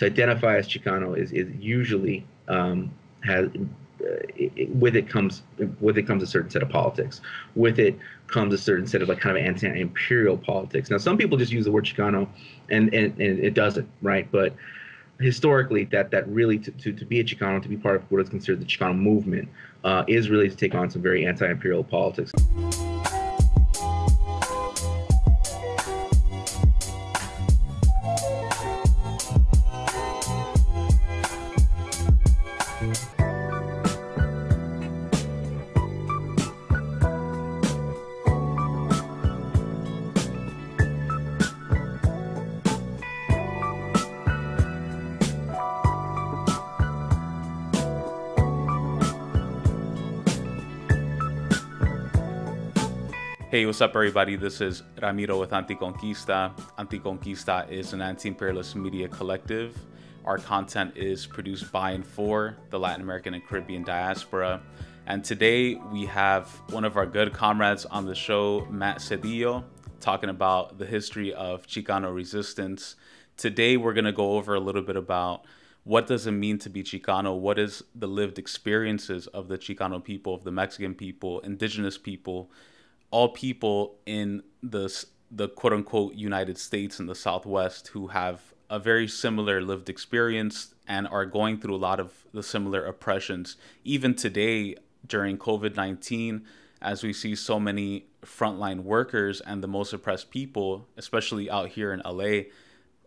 to identify as Chicano is is usually um, has it, with it comes with it comes a certain set of politics. With it comes a certain set of like kind of anti-imperial politics. Now, some people just use the word Chicano, and and, and it doesn't, right? But historically, that that really to, to, to be a Chicano, to be part of what is considered the Chicano movement, uh, is really to take on some very anti-imperial politics. What's up, everybody? This is Ramiro with Anticonquista. Anticonquista is an anti imperialist media collective. Our content is produced by and for the Latin American and Caribbean diaspora. And today we have one of our good comrades on the show, Matt Sedillo, talking about the history of Chicano resistance. Today we're going to go over a little bit about what does it mean to be Chicano? What is the lived experiences of the Chicano people, of the Mexican people, indigenous people, all people in the the quote unquote United States in the Southwest who have a very similar lived experience and are going through a lot of the similar oppressions. Even today, during COVID 19, as we see so many frontline workers and the most oppressed people, especially out here in LA,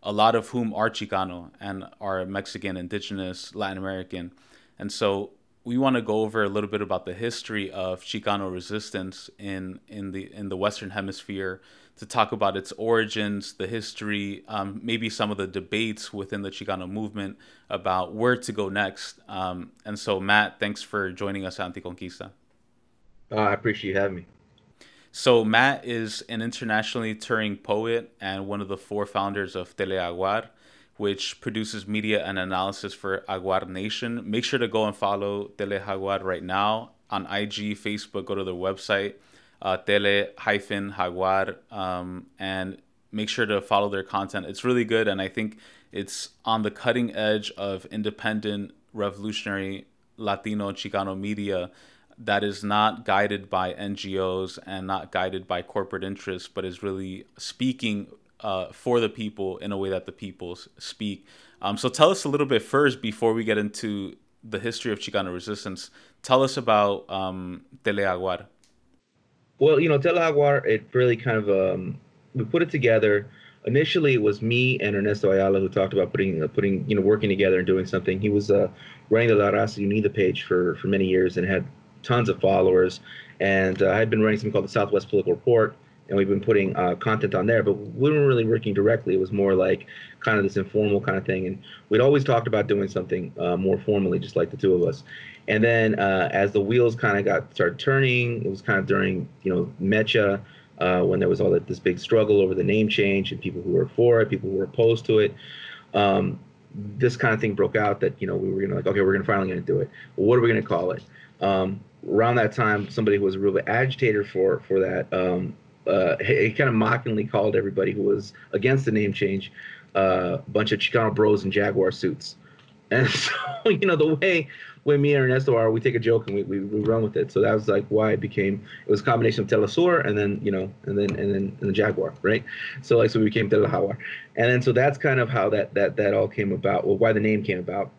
a lot of whom are Chicano and are Mexican, indigenous, Latin American. And so we want to go over a little bit about the history of Chicano resistance in in the in the Western Hemisphere to talk about its origins, the history, um, maybe some of the debates within the Chicano movement about where to go next. Um, and so, Matt, thanks for joining us on Anticonquista. Uh, I appreciate you having me. So, Matt is an internationally touring poet and one of the four founders of Tele-Jaguar which produces media and analysis for Jaguar Nation. Make sure to go and follow Tele Jaguar right now on IG, Facebook. Go to their website, uh, Tele-Jaguar, um, and make sure to follow their content. It's really good, and I think it's on the cutting edge of independent, revolutionary Latino Chicano media that is not guided by NGOs and not guided by corporate interests, but is really speaking uh, for the people in a way that the people speak. Um, so tell us a little bit first before we get into the history of Chicano resistance. Tell us about um, Tele-Jaguar. Well, you know, Tele-Jaguar, it really kind of um, we put it together. Initially, it was me and Ernesto Ayala who talked about putting, uh, putting, you know, working together and doing something. He was uh, running the La Raza Unida page for for many years and had tons of followers. And uh, I had been running something called the Southwest Political Report, and we've been putting uh, content on there, but we weren't really working directly. It was more like kind of this informal kind of thing, and we'd always talked about doing something uh, more formally, just like the two of us. And then uh, as the wheels kind of got started turning, it was kind of during you know Mecha. Uh, when there was all that, this big struggle over the name change and people who were for it, people who were opposed to it, um, this kind of thing broke out that you know we were gonna like okay we're gonna finally gonna do it. Well, what are we gonna call it? Um, around that time, somebody who was a real agitator for for that um, uh, he kind of mockingly called everybody who was against the name change uh, a bunch of Chicano bros in Jaguar suits. And so, you know, the way when me and Ernesto are, we take a joke and we, we, we run with it. So that was like why it became it was a combination of Telesur and then you know and then and then and the Jaguar, right? So like so we became Telejaguar, and then so that's kind of how that that that all came about. Well, why the name came about.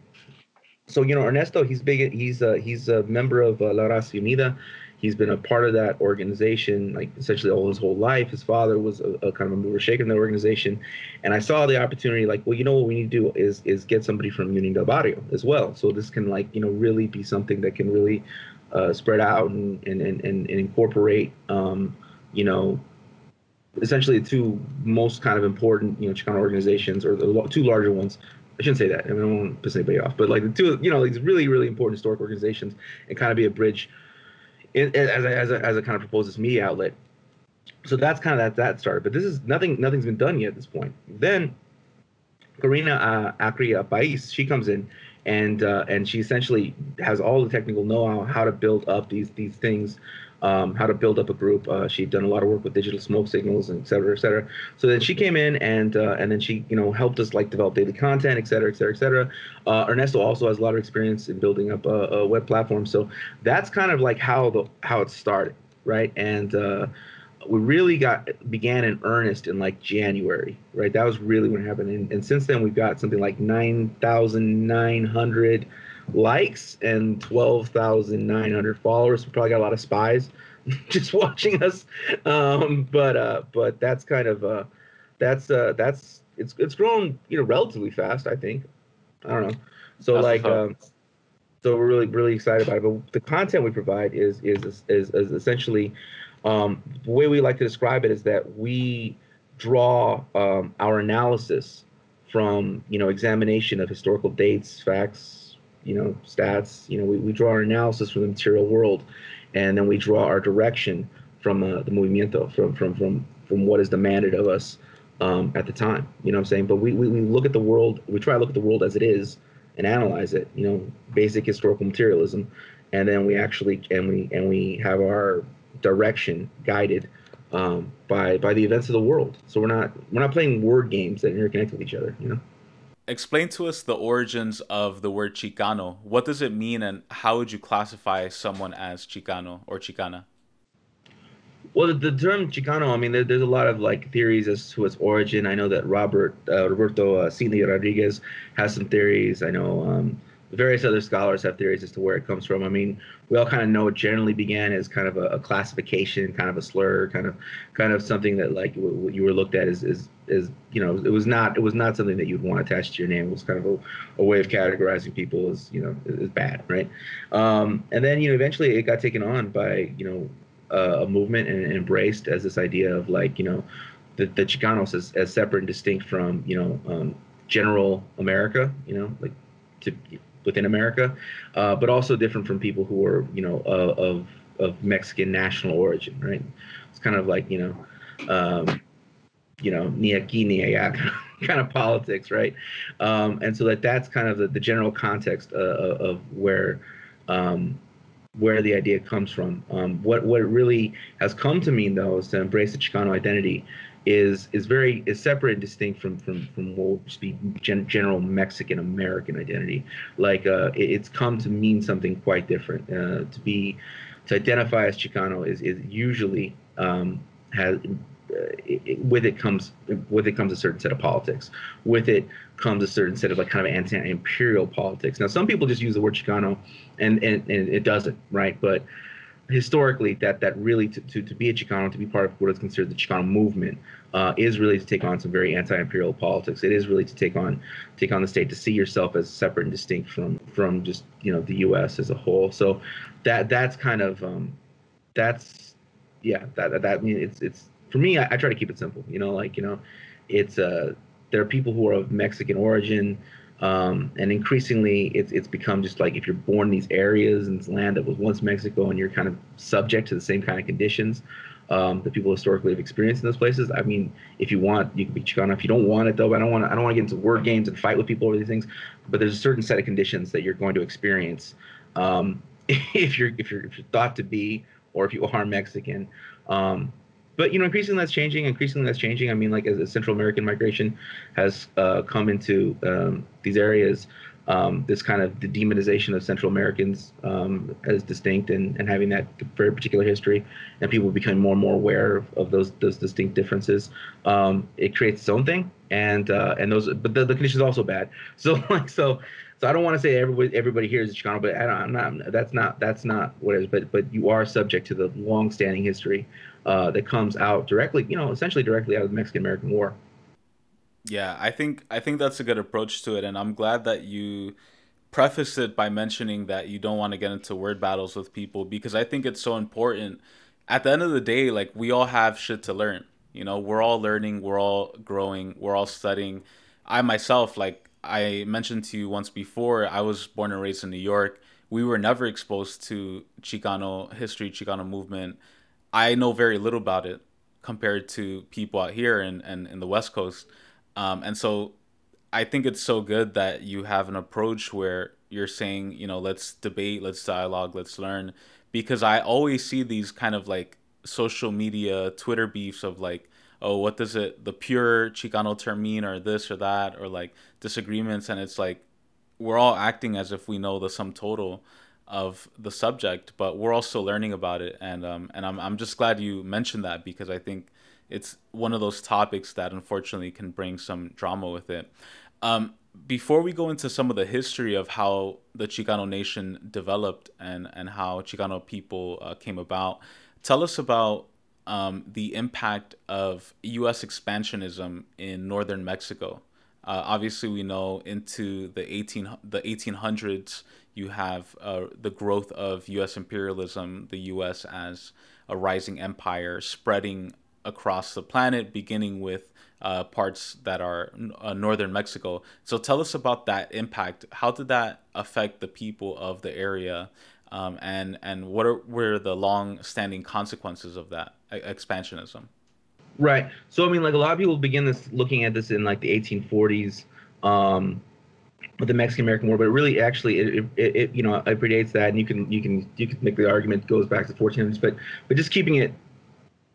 So you know, Ernesto, he's big. He's uh, he's a member of uh, La Raza Unida he's been a part of that organization like essentially all his whole life. His father was a, a kind of a mover shaker in the organization, and I saw the opportunity like, well, you know what we need to do is is get somebody from Union del Barrio as well, so this can like you know really be something that can really uh, spread out and and and, and incorporate um, you know essentially the two most kind of important you know Chicano organizations or the two larger ones I shouldn't say that. I, mean, I don't want to piss anybody off, but like the two, you know, these really, really important historic organizations and kind of be a bridge it, as, a, as, a, as a kind of proposes media outlet. So that's kind of that that started. But this is nothing. Nothing's been done yet at this point. Then Karina uh, Acri Pais, she comes in and uh, and she essentially has all the technical know-how how to build up these these things um, how to build up a group. Uh, she'd done a lot of work with digital smoke signals and et cetera, et cetera. So then she came in and uh, and then she you know helped us like develop daily content, et cetera, et cetera, et cetera. Uh, Ernesto also has a lot of experience in building up a, a, web platform. So that's kind of like how the how it started, right? And uh, we really got began in earnest in like January, right? That was really when it happened. And, and since then, we've got something like nine thousand nine hundred likes and 12,900 followers. We probably got a lot of spies just watching us. Um, but uh, but that's kind of uh, that's uh, that's it's it's grown you know relatively fast. I think. I don't know. So that's like um, so we're really really excited about it. But the content we provide is is is, is essentially um, the way we like to describe it is that we draw um, our analysis from you know examination of historical dates, facts, you know, stats. You know, we, we draw our analysis from the material world, and then we draw our direction from uh, the movimiento, from from from from what is demanded of us um, at the time. You know what I'm saying? But we, we we look at the world. We try to look at the world as it is and analyze it. You know, basic historical materialism, and then we actually and we and we have our direction guided um, by by the events of the world. So we're not we're not playing word games that interconnect with each other. You know explain to us the origins of the word Chicano. What does it mean, and how would you classify someone as Chicano or Chicana? Well, the, the term Chicano, I mean, there, there's a lot of like theories as to its origin. I know that Robert uh, Roberto uh, Rodriguez has some theories. I know um, various other scholars have theories as to where it comes from. I mean, we all kind of know it generally began as kind of a, a classification, kind of a slur, kind of kind of something that like w- you were looked at as, as as you know it was not it was not something that you'd want attached to your name. It was kind of a, a way of categorizing people as you know as bad, right? Um, and then you know eventually it got taken on by you know uh, a movement and, embraced as this idea of like you know the, the Chicanos as, as separate and distinct from you know um, general America, you know like to within America, uh, but also different from people who are you know uh, of of Mexican national origin, right? It's kind of like you know, um, you know, ni aquí ni allá kind of politics, right? Um, and so that that's kind of the, the general context uh, of where um, where the idea comes from. Um, what what it really has come to mean though is to embrace the Chicano identity is is very is separate and distinct from from from what would be gen, general Mexican American identity. Like uh, it, it's come to mean something quite different. Uh, to be to identify as Chicano is is usually um, has it, with it comes with it comes a certain set of politics. With it comes a certain set of like kind of anti-imperial politics. Now, some people just use the word Chicano, and and, and it doesn't, right? But historically, that that really to, to, to be a Chicano, to be part of what is considered the Chicano movement, uh, is really to take on some very anti-imperial politics. It is really to take on take on the state, to see yourself as separate and distinct from from just you know the U.S. as a whole. So that that's kind of um, that's yeah that that, I mean it's it's for me, I, I, try to keep it simple. You know, like you know, it's uh, there are people who are of Mexican origin, um, and increasingly, it's it's become just like if you're born in these areas and land that was once Mexico, and you're kind of subject to the same kind of conditions. Um, that people historically have experienced in those places. I mean, if you want, you can be Chicano. If you don't want it, though, I don't want to. I don't want to get into word games and fight with people over these things. But there's a certain set of conditions that you're going to experience um, if you're if you're if you're thought to be or if you are Mexican. Um, but you know, increasingly that's changing. Increasingly that's changing. I mean, like as, Central American migration has uh, come into um, these areas, um, this kind of the demonization of Central Americans um, as distinct and, and having that very particular history, and people becoming more and more aware of, of those those distinct differences. Um, it creates its own thing, and uh, and those, but the, the conditions also bad. So like so. So I don't want to say everybody everybody here is Chicano, but I don't, I'm not. That's not that's not what it is. But but you are subject to the long-standing history uh, that comes out directly, you know, essentially directly out of the Mexican American War. Yeah, I think I think that's a good approach to it, and I'm glad that you preface it by mentioning that you don't want to get into word battles with people because I think it's so important. At the end of the day, like we all have shit to learn. You know, we're all learning, we're all growing, we're all studying. I myself, like I mentioned to you once before, I was born and raised in New York. We were never exposed to Chicano history, Chicano movement I know very little about it compared to people out here and in, in, in, the West Coast. Um, and so I think it's so good that you have an approach where you're saying, you know, let's debate, let's dialogue, let's learn. because I always see these kind of like social media Twitter beefs of like, oh, what does it the pure Chicano term mean or this or that or like disagreements and it's like we're all acting as if we know the sum total of the subject, but we're also learning about it and um and I'm I'm just glad you mentioned that because I think it's one of those topics that unfortunately can bring some drama with it. Um, before we go into some of the history of how the Chicano nation developed and, and how Chicano people uh, came about, tell us about um, the impact of U.S. expansionism in northern Mexico. Uh, obviously, we know into the 18 the 1800s, you have uh, the growth of U.S. imperialism, the U.S. as a rising empire, spreading across the planet, beginning with uh, parts that are uh, northern Mexico. So tell us about that impact. How did that affect the people of the area, um, and and what are, were the long-standing consequences of that expansionism? Right. So I mean, like a lot of people begin this looking at this in like the 1840s. Um, with the Mexican American War, but really, actually, it, it, it, you know it predates that, and you can you can you can make the argument goes back to 1400s, but but just keeping it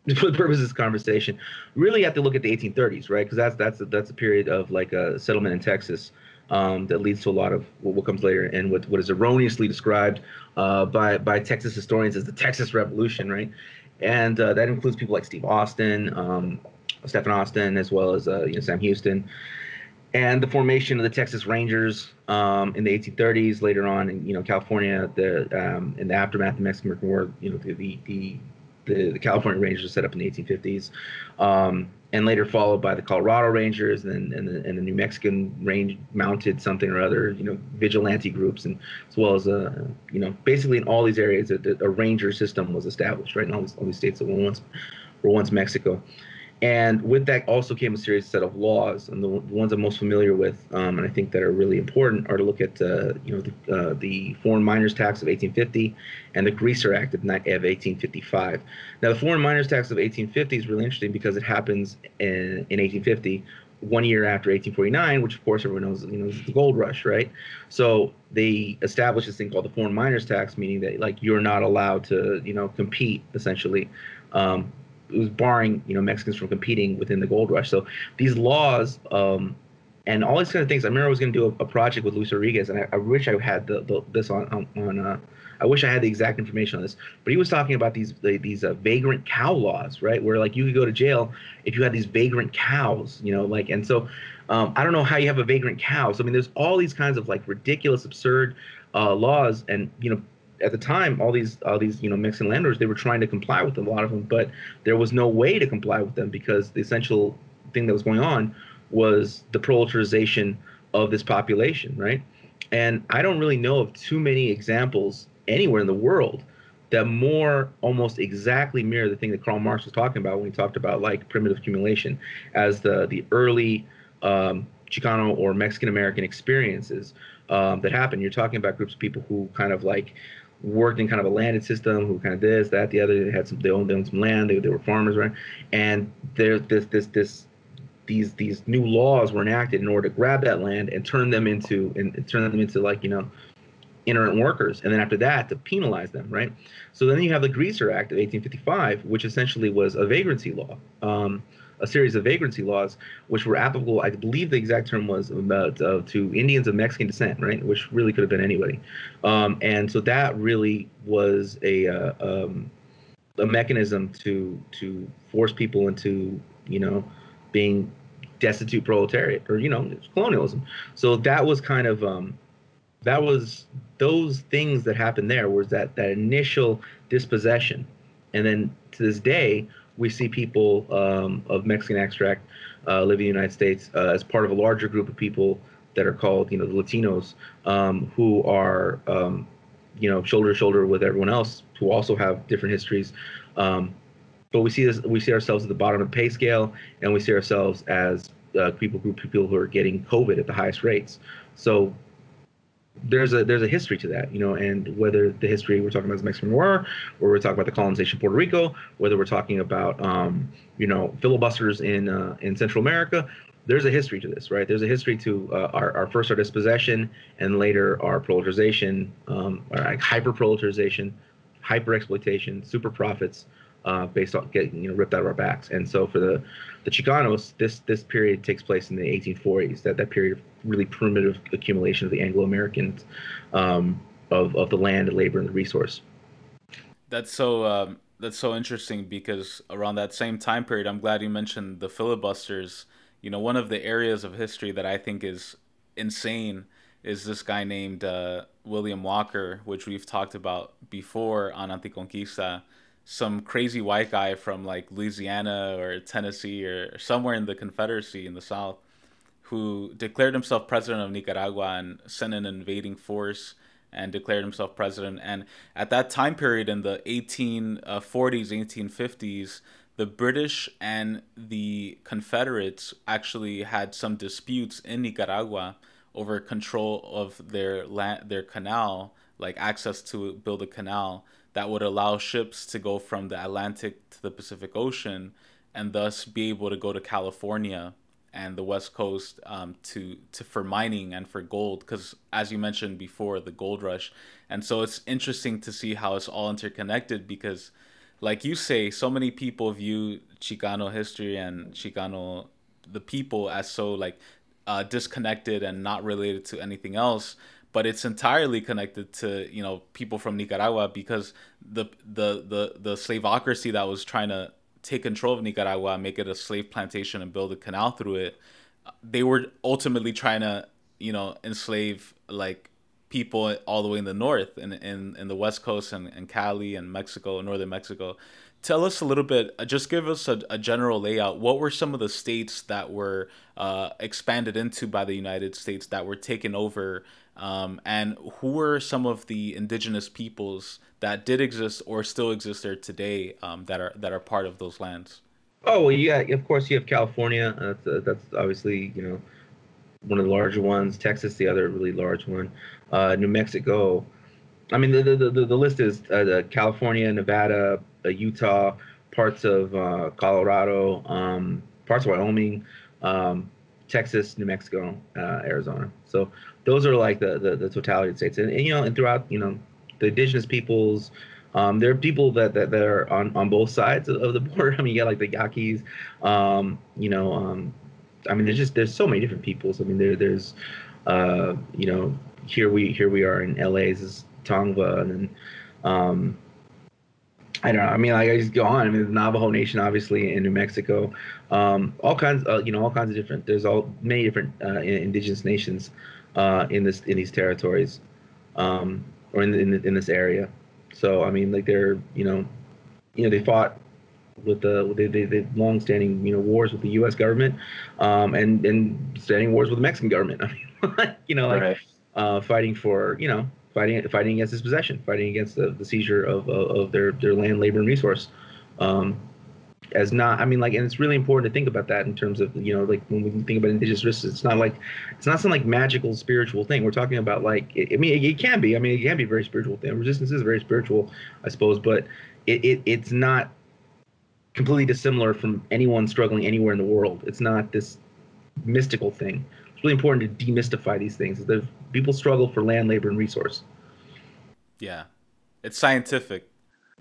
for the purpose of this conversation, really have to look at the 1830s, right? Because that's that's a, that's a period of like a settlement in Texas um, that leads to a lot of what comes later and what, what is erroneously described uh, by by Texas historians as the Texas Revolution, right? And uh, that includes people like Steve Austin, um, Stephen Austin, as well as uh, you know Sam Houston, and the formation of the Texas Rangers um, in the 1830s. Later on, in you know California, the um, in the aftermath of the Mexican War, you know the the, the the, California Rangers were set up in the 1850s, um, and later followed by the Colorado Rangers and, and, the, and the New Mexican Range mounted something or other, you know, vigilante groups, and as well as, uh, you know, basically in all these areas, a, a ranger system was established, right? In all these, all these states that were once were once Mexico. And with that also came a series set of laws, and the, the ones I'm most familiar with, um, and I think that are really important, are to look at uh, you know the, uh, the, Foreign Miners Tax of 1850 and the Greaser Act of, of 1855. Now, the Foreign Miners Tax of 1850 is really interesting because it happens in, in 1850, one year after 1849, which of course everyone knows, you know, is the gold rush, right? So they established this thing called the Foreign Miners Tax, meaning that like you're not allowed to, you know, compete essentially. Um, it was barring you know Mexicans from competing within the gold rush. So these laws um, and all these kind of things. I remember I was going to do a, a, project with Luis Rodriguez, and I, I wish I had the, the this on on. on uh, I wish I had the exact information on this, but he was talking about these these uh, vagrant cow laws, right? Where like you could go to jail if you had these vagrant cows, you know, like and so um, I don't know how you have a vagrant cow. So I mean, there's all these kinds of like ridiculous, absurd uh, laws, and you know, at the time, all these all these you know Mexican landlords they were trying to comply with them, a lot of them, but there was no way to comply with them because the essential thing that was going on was the proletarization of this population, right? And I don't really know of too many examples anywhere in the world that more almost exactly mirror the thing that Karl Marx was talking about when he talked about like primitive accumulation as the the early um, Chicano or Mexican American experiences um, that happen. You're talking about groups of people who kind of like worked in kind of a landed system, who kind of this, that, the other. They had some, they owned, they owned some land. They, they were farmers, right? And there's this, this, this, these, these new laws were enacted in order to grab that land and turn them into, and, turn them into like, you know, itinerant workers. And then after that, to penalize them, right? So then you have the Greaser Act of 1855, which essentially was a vagrancy law. Um, a series of vagrancy laws, which were applicable. I believe the exact term was about uh, to Indians of Mexican descent, right? Which really could have been anybody. Um, and so that really was a uh, um, a mechanism to to force people into you know being destitute proletariat or you know colonialism. So that was kind of um, that was those things that happened there was that that initial dispossession, and then to this day we see people um, of Mexican extract uh, living in the United States uh, as part of a larger group of people that are called, you know, the Latinos, um, who are, um, you know, shoulder to shoulder with everyone else who also have different histories. Um, but we see this, we see ourselves at the bottom of the pay scale, and we see ourselves as uh, people group people who are getting COVID at the highest rates. So there's a there's a history to that, you know, and whether the history we're talking about is Mexican War, or we're talking about the colonization of Puerto Rico, whether we're talking about um, you know filibusters in uh, in Central America, there's a history to this, right? There's a history to uh, our, our first our dispossession and later our proletarization, um, our hyper proletarization, hyper exploitation, super profits, uh, based on getting you know ripped out of our backs. And so for the the Chicanos, this this period takes place in the 1840s. That that period really primitive accumulation of the Anglo Americans um, of of the land, the labor, and the resource. That's so. Um, that's so interesting because around that same time period, I'm glad you mentioned the filibusters. You know, one of the areas of history that I think is insane is this guy named uh, William Walker, which we've talked about before on Anticonquista some crazy white guy from like Louisiana or Tennessee or somewhere in the Confederacy in the South who declared himself president of Nicaragua and sent an invading force and declared himself president. And at that time period in the 1840s, 1850s, the British and the Confederates actually had some disputes in Nicaragua over control of their land, their canal, like access to build a canal that would allow ships to go from the Atlantic to the Pacific Ocean and thus be able to go to California and the West Coast um, to to for mining and for gold because as you mentioned before the gold rush. And so it's interesting to see how it's all interconnected because like you say so many people view Chicano history and Chicano the people as so like uh, disconnected and not related to anything else but it's entirely connected to you know people from Nicaragua because the the the the slaveocracy that was trying to take control of Nicaragua, make it a slave plantation, and build a canal through it, they were ultimately trying to you know enslave like people all the way in the north and in, in, the west coast and, and Cali and Mexico, northern Mexico. Tell us a little bit, uh, just give us a, a general layout. What were some of the states that were uh, expanded into by the United States that were taken over um, and who were some of the indigenous peoples that did exist or still exist there today um, that are that are part of those lands? Oh well, yeah. Of course, you have California. That's uh, that's obviously you know one of the larger ones. Texas, the other really large one. Uh, New Mexico. I mean, the the, the, the list is uh, California, Nevada, uh, Utah, parts of uh, Colorado, um, parts of Wyoming, um, Texas, New Mexico, uh, Arizona. So those are like the, the, the totality of states, and, and, you know, and throughout you know the indigenous peoples. Um, there are people that, that, that are on, on both sides of, of the border. I mean, you got like the Yaquis, um, you know, um, I mean, there's just there's so many different peoples. I mean, there there's, uh, you know, here we here we are in LA's is Tongva, and then, um, I don't know. I mean, like I just go on. I mean, the Navajo Nation, obviously, in New Mexico, um, all kinds, uh, you know, all kinds of different. There's all many different uh, indigenous nations uh, in this in these territories, um, or in in, in this area. So I mean, like they're you know, you know they fought with the they they, they long-standing you know wars with the U.S. government, um, and and standing wars with the Mexican government. I mean, you know, like right. uh, fighting for you know fighting fighting against dispossession, fighting against the, the seizure of, of, of their their land, labor, and resource. Um, as not i mean like and it's really important to think about that in terms of you know like when we think about indigenous risks it's not like it's not some like magical spiritual thing. We're talking about like i mean it, it, can be i mean it can be a very spiritual thing. Resistance is very spiritual i suppose but it, it it's not completely dissimilar from anyone struggling anywhere in the world. It's not this mystical thing. It's really important to demystify these things. People struggle for land labor and resource. Yeah. It's scientific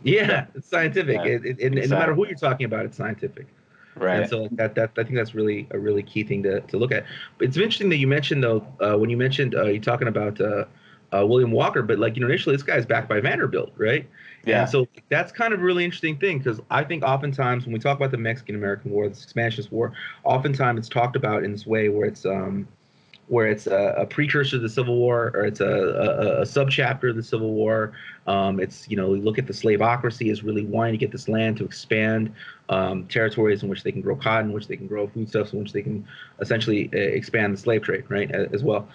yeah, it's scientific. Yeah, it, it, and, exactly. no matter who you're talking about, it's scientific. Right. And so that that I think that's really a really key thing to, to look at. But it's interesting that you mentioned though uh, when you mentioned uh, you're talking about uh, uh, William Walker, but like you know initially this guy's backed by Vanderbilt, right? Yeah. And so that's kind of a really interesting thing because I think oftentimes when we talk about the Mexican American War, this expansionist war, oftentimes it's talked about in this way where it's um, where it's a, a, precursor to the Civil War or it's a, a, a subchapter of the Civil War. Um, it's, you know, we look at the slaveocracy as really wanting to get this land to expand um, territories in which they can grow cotton, in which they can grow foodstuffs, in which they can essentially uh, expand the slave trade, right, as well.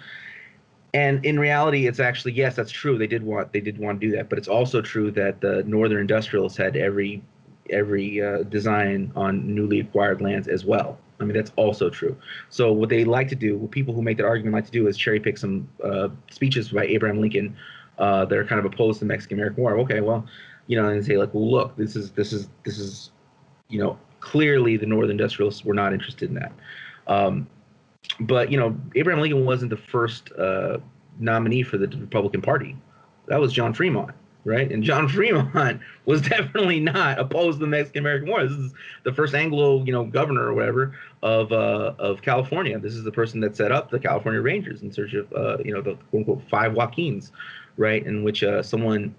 And in reality, it's actually yes, that's true. They did want they did want to do that, but it's also true that the northern industrialists had every every uh, design on newly acquired lands as well. I mean, that's also true. So what they like to do, what people who make that argument like to do, is cherry pick some uh, speeches by Abraham Lincoln uh, that are kind of opposed to the Mexican American War. Okay, well, you know, and say like, well, look, this is this is this is, you know, clearly the Northern industrialists were not interested in that. Um, but you know, Abraham Lincoln wasn't the first uh, nominee for the Republican Party. That was John Fremont. Right? And John Fremont was definitely not opposed to the Mexican American War. This is the first Anglo, you know, governor or whatever of uh, of California. This is the person that set up the California Rangers in search of, uh, you know, the quote unquote five Joaquins, right? In which uh, someone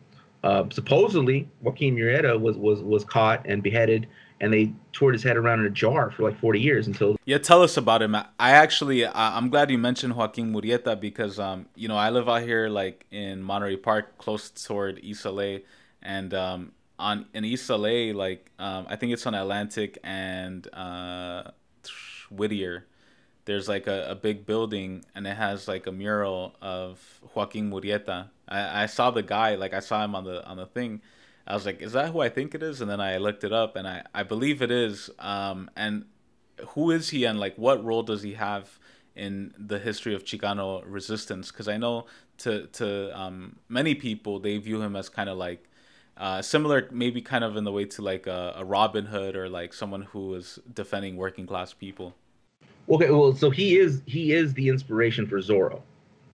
uh, supposedly Joaquin Murrieta was was was caught and beheaded and they toured his head around in a jar for like 40 years until yeah tell us about him. I actually i'm glad you mentioned joaquin murrieta because um you know i live out here like in monterey park close toward east la and um on in east la like um i think it's on atlantic and uh whittier. There's like a, a big building and it has like a mural of joaquin murrieta I, I saw the guy like i saw him on the on the thing I was like, is that who I think it is? And then I looked it up, and I, I believe it is. Um, and who is he, and like what role does he have in the history of Chicano resistance? Because I know to to um, many people they view him as kind of like uh, similar, maybe kind of in the way to like a, a Robin Hood or like someone who is defending working class people. Okay, well, so he is he is the inspiration for Zorro.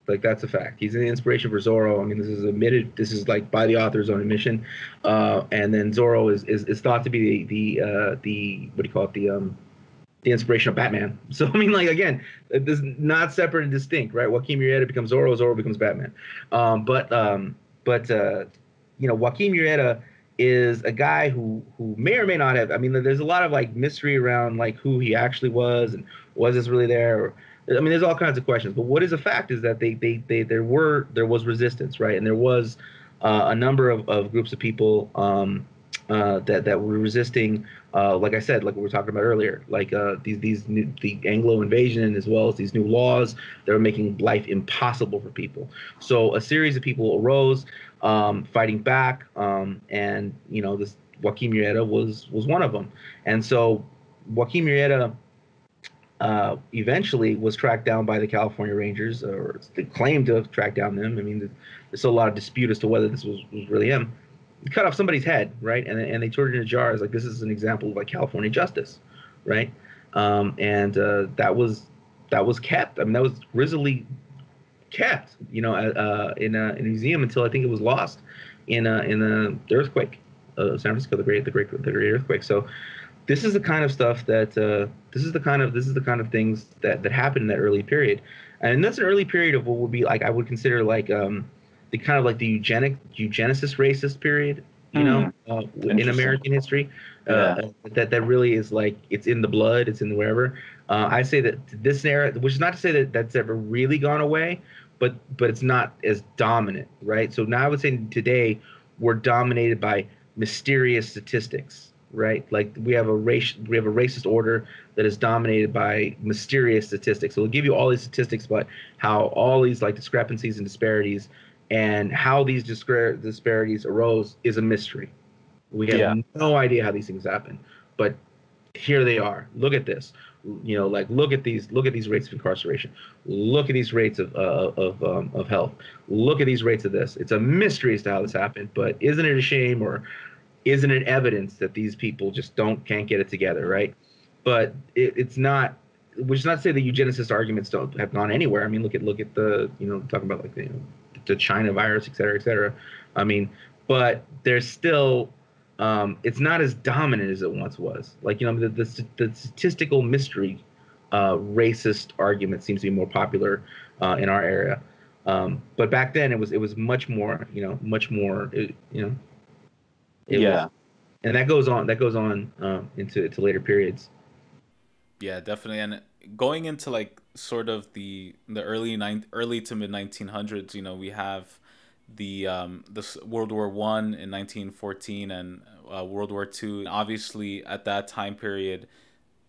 Like that's a fact. He's an inspiration for Zorro. I mean, this is admitted. This is like by the author's own admission. Uh, and then Zorro is, is, is thought to be the the uh, the what do you call it the um the inspiration of Batman. So I mean, like again, this is not separate and distinct, right? Joaquin Murrieta becomes Zorro, Zorro becomes Batman. Um, but um, but uh, you know, Joaquin Murrieta is a guy who who may or may not have. I mean, there's a lot of like mystery around like who he actually was and was this really there. Or, I mean, there's all kinds of questions, but what is a fact is that they, they, they there were there was resistance, right, and there was uh, a number of, of groups of people um, uh, that that were resisting. Uh, like I said, like we were talking about earlier, like uh, these these new, the Anglo invasion as well as these new laws that were making life impossible for people. So a series of people arose, um, fighting back, um, and you know this Joaquin Murrieta was was one of them. And so Joaquin Murrieta uh, eventually was tracked down by the California Rangers, or claimed to have tracked down them. I mean, there's a lot of dispute as to whether this was, was really him. He cut off somebody's head, right? And, and they tore it in a jar. It's like this is an example of like California justice, right? Um, and uh, that was that was kept. I mean, that was grisly kept, you know, uh, in, a, in a museum until I think it was lost in a, in the earthquake, of San Francisco, the great the great the great earthquake. So this is the kind of stuff that uh, this is the kind of this is the kind of things that that happened in that early period, and that's an early period of what would be like I would consider like um, the kind of like the eugenic eugenicist racist period, you mm. know, uh, in American history. Uh, yeah. that that really is like it's in the blood, it's in the wherever. Uh, I say that this era, which is not to say that that's ever really gone away, but but it's not as dominant, right? So now I would say today we're dominated by mysterious statistics right? Like we have a race, we have a racist order that is dominated by mysterious statistics. So we'll give you all these statistics about how all these like discrepancies and disparities and how these disparities arose is a mystery. We have yeah. no idea how these things happen, but here they are. Look at this. You know, like look at these. Look at these rates of incarceration. Look at these rates of uh, of um, of health. Look at these rates of this. It's a mystery as to how this happened, but isn't it a shame or isn't it evidence that these people just don't can't get it together, right? But it, it's not. Which is not to say the eugenicist arguments don't have gone anywhere. I mean, look at look at the you know talking about like the, you know, the China virus, et cetera, et cetera. I mean, but there's still um, it's not as dominant as it once was. Like you know the the, the statistical mystery uh, racist argument seems to be more popular uh, in our area. Um, but back then it was it was much more you know much more you know it yeah. Was, and that goes on. That goes on um, into to later periods. Yeah, definitely. And going into like sort of the the early nine early to mid 1900s, you know, we have the um the World War One in 1914 and uh, World War Two. Obviously, at that time period,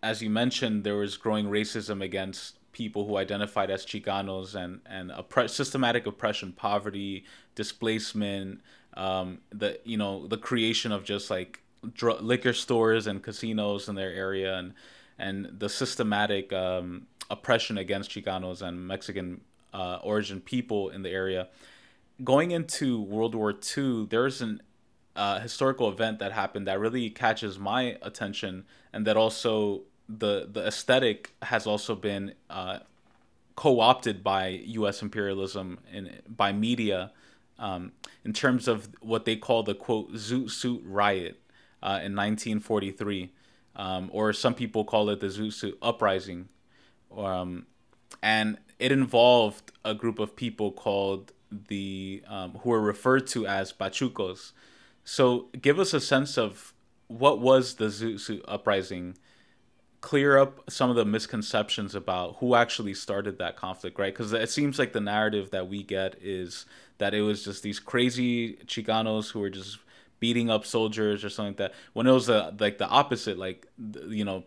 as you mentioned, there was growing racism against people who identified as Chicanos and and oppre- systematic oppression, poverty, displacement, um, the you know the creation of just like dr- liquor stores and casinos in their area and and the systematic um, oppression against Chicanos and Mexican uh, origin people in the area. Going into World War II, there's an uh, historical event that happened that really catches my attention, and that also the the aesthetic has also been uh, co-opted by U.S. imperialism and by media um, in terms of what they call the quote Zoot Suit riot uh, in 1943, um, or some people call it the Zoot Suit uprising, um, and it involved a group of people called the um, who are referred to as Pachucos. So, give us a sense of what was the Zoot Suit uprising clear up some of the misconceptions about who actually started that conflict, right? Because it seems like the narrative that we get is that it was just these crazy Chicanos who were just beating up soldiers or something like that. When it was uh, like the opposite, like you know,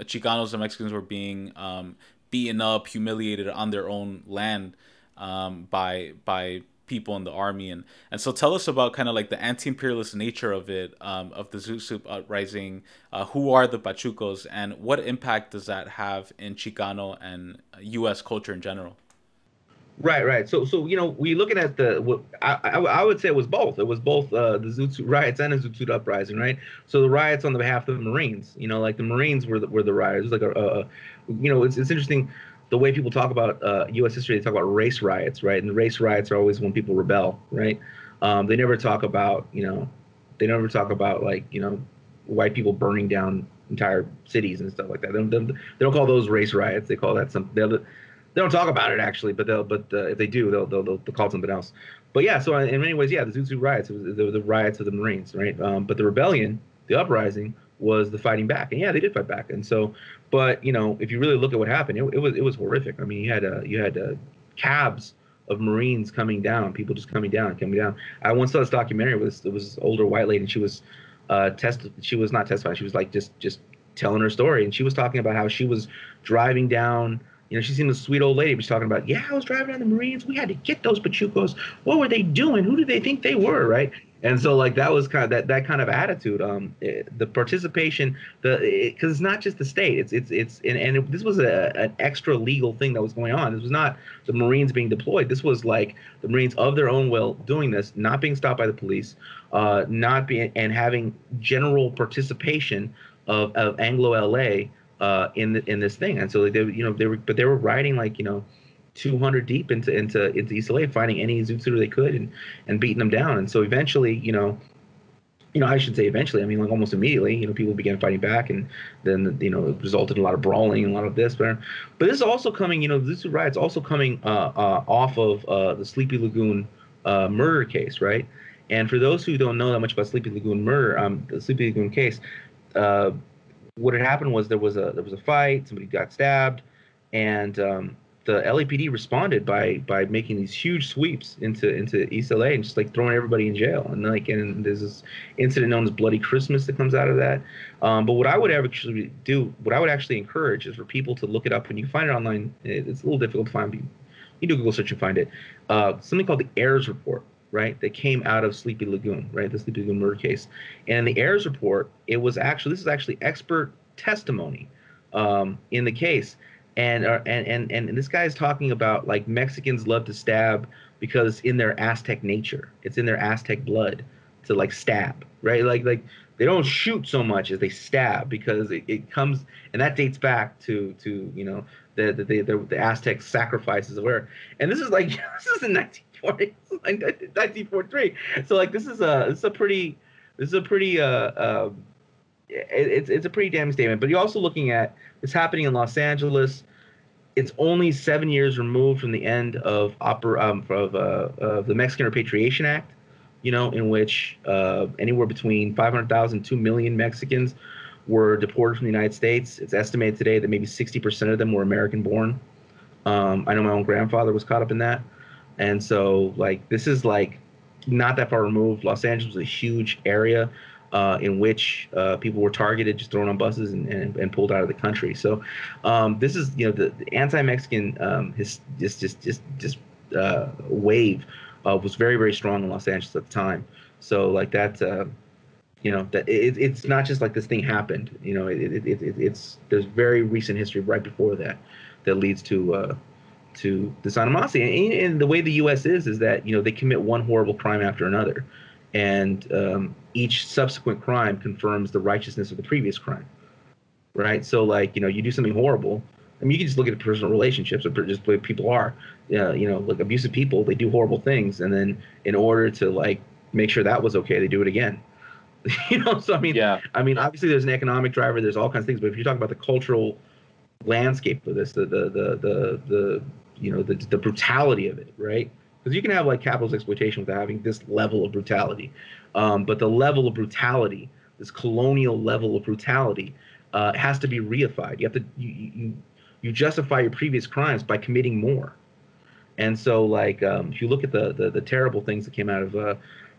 Chicanos and Mexicans were being um, beaten up, humiliated on their own land um, by by people in the army. And and so tell us about kind of like the anti-imperialist nature of it um, of the Zoot Suit uprising. Uh, who are the pachucos and what impact does that have in chicano and u.s culture in general right right so so you know we looking at the what I, I, I would say it was both it was both uh, the Zoot Suit riots and the Zoot Suit uprising right so the riots on the behalf of the marines you know like the marines were the, were the rioters like a, a you know it's, it's interesting the way people talk about uh, U.S. history, they talk about race riots, right? And race riots are always when people rebel, right? Um, they never talk about, you know, they never talk about like, you know, white people burning down entire cities and stuff like that. They don't, they don't call those race riots. They call that some. They don't talk about it actually, but they'll. But uh, if they do, they'll, they'll they'll call it something else. But yeah, so in many ways, yeah, the Suit riots, the, the riots of the Marines, right? Um, but the rebellion, the uprising, was the fighting back, and yeah, they did fight back. And so, but you know, if you really look at what happened, it, it was it was horrific. I mean, you had uh, you had uh, cabs of Marines coming down, people just coming down, coming down. I once saw this documentary with this, it was this older white lady, and she was uh, test she was not testifying, she was like just just telling her story, and she was talking about how she was driving down. You know, she seemed a sweet old lady. She's talking about, yeah, I was driving down the Marines. We had to get those Pachucos. What were they doing? Who did they think they were? Right? and so like that was kind of that that kind of attitude um it, the participation the because it, it's not just the state it's it's it's and, and it, this was a, an extra legal thing that was going on this was not the marines being deployed this was like the marines of their own will doing this not being stopped by the police uh not being and having general participation of, of anglo la uh in the, in this thing and so they you know they were but they were riding like you know 200 deep into into into East LA, finding any Suiter they could and and beating them down. And so eventually, you know, you know, I should say eventually. I mean, like almost immediately, you know, people began fighting back, and then you know, it resulted in a lot of brawling and a lot of this. But but this is also coming, you know, this riot's also coming uh, uh, off of uh, the Sleepy Lagoon uh, murder case, right? And for those who don't know that much about Sleepy Lagoon murder, um, the Sleepy Lagoon case, uh, what had happened was there was a there was a fight, somebody got stabbed, and um, the LAPD responded by by making these huge sweeps into into East LA and just like throwing everybody in jail. And like and there's this incident known as Bloody Christmas that comes out of that. Um, but what I would actually do, what I would actually encourage is for people to look it up. When you find it online, it's a little difficult to find. But you do Google search and find it. Uh, something called the Ayres Report. Right, that came out of Sleepy Lagoon, right, the Sleepy Lagoon murder case, and the Ayres report. It was actually this is actually expert testimony um, in the case and uh, and and and this guy is talking about like Mexicans love to stab because in their Aztec nature, it's in their Aztec blood to like stab, right? Like like they don't shoot so much as they stab because it, it comes and that dates back to to you know the the the, the, Aztec sacrifices where and this is like this is in 1940 1943 so like this is a this is a pretty this is a pretty uh, uh it's it's a pretty damning statement. But you're also looking at it's happening in Los Angeles. It's only seven years removed from the end of opera um, of, uh, of the Mexican Repatriation Act, you know, in which uh, anywhere between 500,000 2 million Mexicans were deported from the United States. It's estimated today that maybe 60% of them were American born. Um, I know my own grandfather was caught up in that. And so, like, this is like not that far removed. Los Angeles was a huge area uh, in which uh, people were targeted, just thrown on buses and, and, and pulled out of the country. So um, this is you know the, the anti-Mexican um, his just just just just uh, wave uh, was very very strong in Los Angeles at the time. So like that. Uh, you know that it, it's not just like this thing happened. You know, it, it, it, it's there's very recent history right before that that leads to uh, to this animosity. And, and the way the U.S. is is that you know they commit one horrible crime after another and um, each subsequent crime confirms the righteousness of the previous crime right so like you know you do something horrible I mean, you can just look at personal relationships or just the way people are. Yeah, you know, like abusive people, they do horrible things, and then in order to like make sure that was okay, they do it again. you know, so I mean, yeah. I mean, obviously there's an economic driver, there's all kinds of things, but if you're talking about the cultural landscape of this, the the the the, the you know the the brutality of it, right? Because you can have like capitalist exploitation without having this level of brutality, um, but the level of brutality, this colonial level of brutality, uh, has to be reified. You have to you, you you justify your previous crimes by committing more. And so, like, um, if you look at the, the, the terrible things that came out of uh,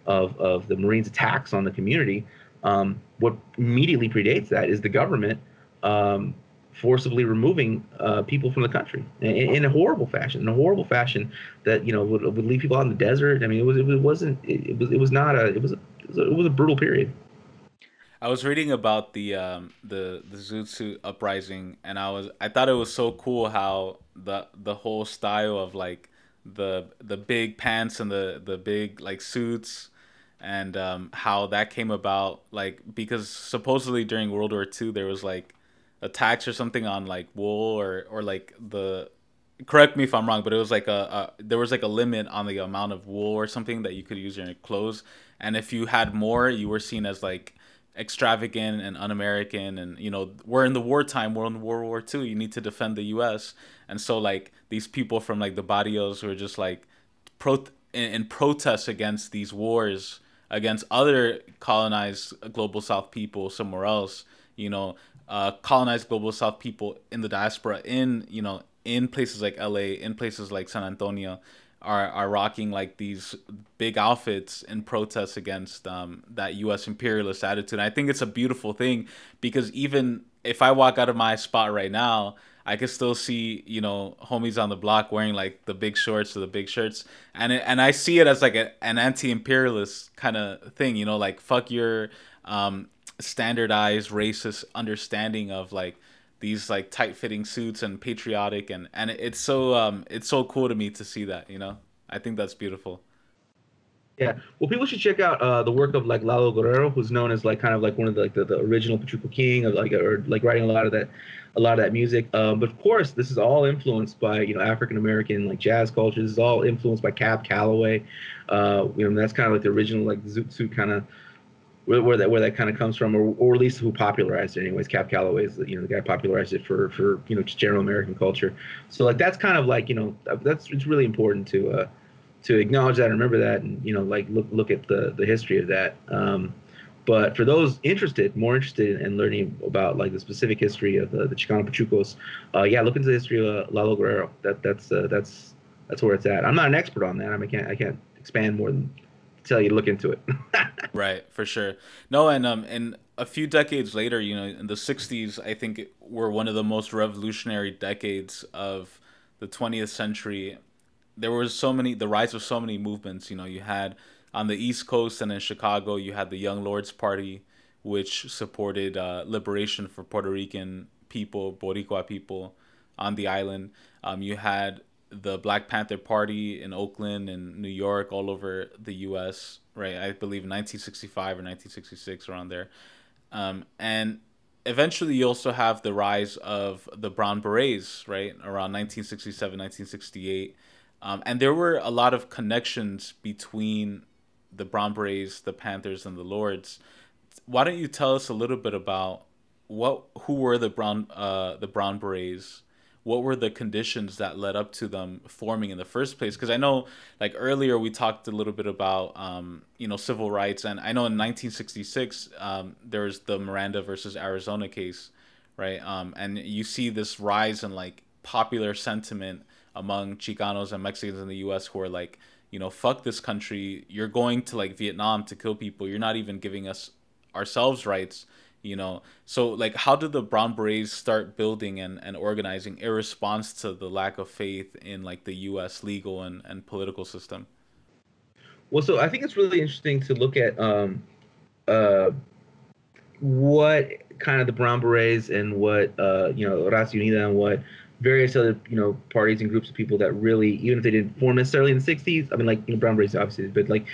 of of the Marines' attacks on the community, um, what immediately predates that is the government um, forcibly removing uh, people from the country in, in, a horrible fashion, in a horrible fashion that you know would, would leave people out in the desert. I mean, it was it wasn't it, was it was not a it was a, it was a, brutal period. I was reading about the um, the the Zoot Suit uprising, and I was I thought it was so cool how the the whole style of like the the big pants and the the big like suits and um, how that came about like because supposedly during World War II there was like a tax or something on like wool or or like the correct me if I'm wrong but it was like a, a there was like a limit on the amount of wool or something that you could use in your clothes and if you had more you were seen as like extravagant and un-American, and you know we're in the wartime, we're in World War II. You need to defend the U.S. And so like these people from like the barrios were just like pro in, in protest against these wars against other colonized uh, global South people somewhere else. You know, uh, colonized global South people in the diaspora in you know in places like L.A. in places like San Antonio are are rocking like these big outfits in protest against um, that U.S. imperialist attitude. And I think it's a beautiful thing because even if I walk out of my spot right now, I can still see you know homies on the block wearing like the big shorts or the big shirts, and it, and I see it as like a, an anti-imperialist kind of thing. You know, like fuck your um, standardized racist understanding of like these like tight fitting suits and patriotic and and it's so um it's so cool to me to see that you know? I think that's beautiful. Yeah. Well people should check out uh the work of like lalo guerrero who's known as like kind of like one of the like the, the original pachuco king of like or like writing a lot of that a lot of that music. Um but of course this is all influenced by you know african american like jazz culture this is all influenced by cab calloway. Uh you know that's kind of like the original like zoot suit kind of where, where that where that kind of comes from, or, or at least who popularized it. Anyways, Cab Calloway is you know the guy popularized it for for you know just general American culture. So like that's kind of like you know that's it's really important to uh, to acknowledge that and remember that, and you know like look look at the the history of that. Um, but for those interested, more interested in learning about like the specific history of the, the Chicano Pachucos, uh, yeah, look into the history of uh, Lalo Guerrero. That that's uh, that's that's where it's at. I'm not an expert on that. I, mean, I can't I can't expand more than tell you to look into it. right, for sure. No, and um, and a few decades later, you know, in the '60s, I think were one of the most revolutionary decades of the 20th century. There was so many, the rise of so many movements. You know, you had on the East Coast and in Chicago, you had the Young Lords Party, which supported uh, liberation for Puerto Rican people, Boricua people on the island. Um, you had the Black Panther Party in Oakland and New York, all over the U.S. Right, I believe 1965 or 1966 around there, um, and eventually you also have the rise of the Brown Berets, right, around 1967, 1968, um, and there were a lot of connections between the Brown Berets, the Panthers, and the Lords. Why don't you tell us a little bit about what who were the Brown uh, the Brown Berets? What were the conditions that led up to them forming in the first place? Because i know like earlier we talked a little bit about um, you know civil rights and i know in 1966 um, there was the miranda versus arizona case right? Um, and you see this rise in like popular sentiment among chicanos and mexicans in the us who are like you know fuck this country. You're going to like vietnam to kill people. You're not even giving us ourselves rights you know? So like how did the brown berets start building and, and organizing in response to the lack of faith in like the us legal and, and political system? Well so i think it's really interesting to look at um uh what kind of the brown berets and what uh you know raza unida and what various other you know parties and groups of people that really even if they didn't form necessarily in the 60s i mean like you know brown berets obviously but like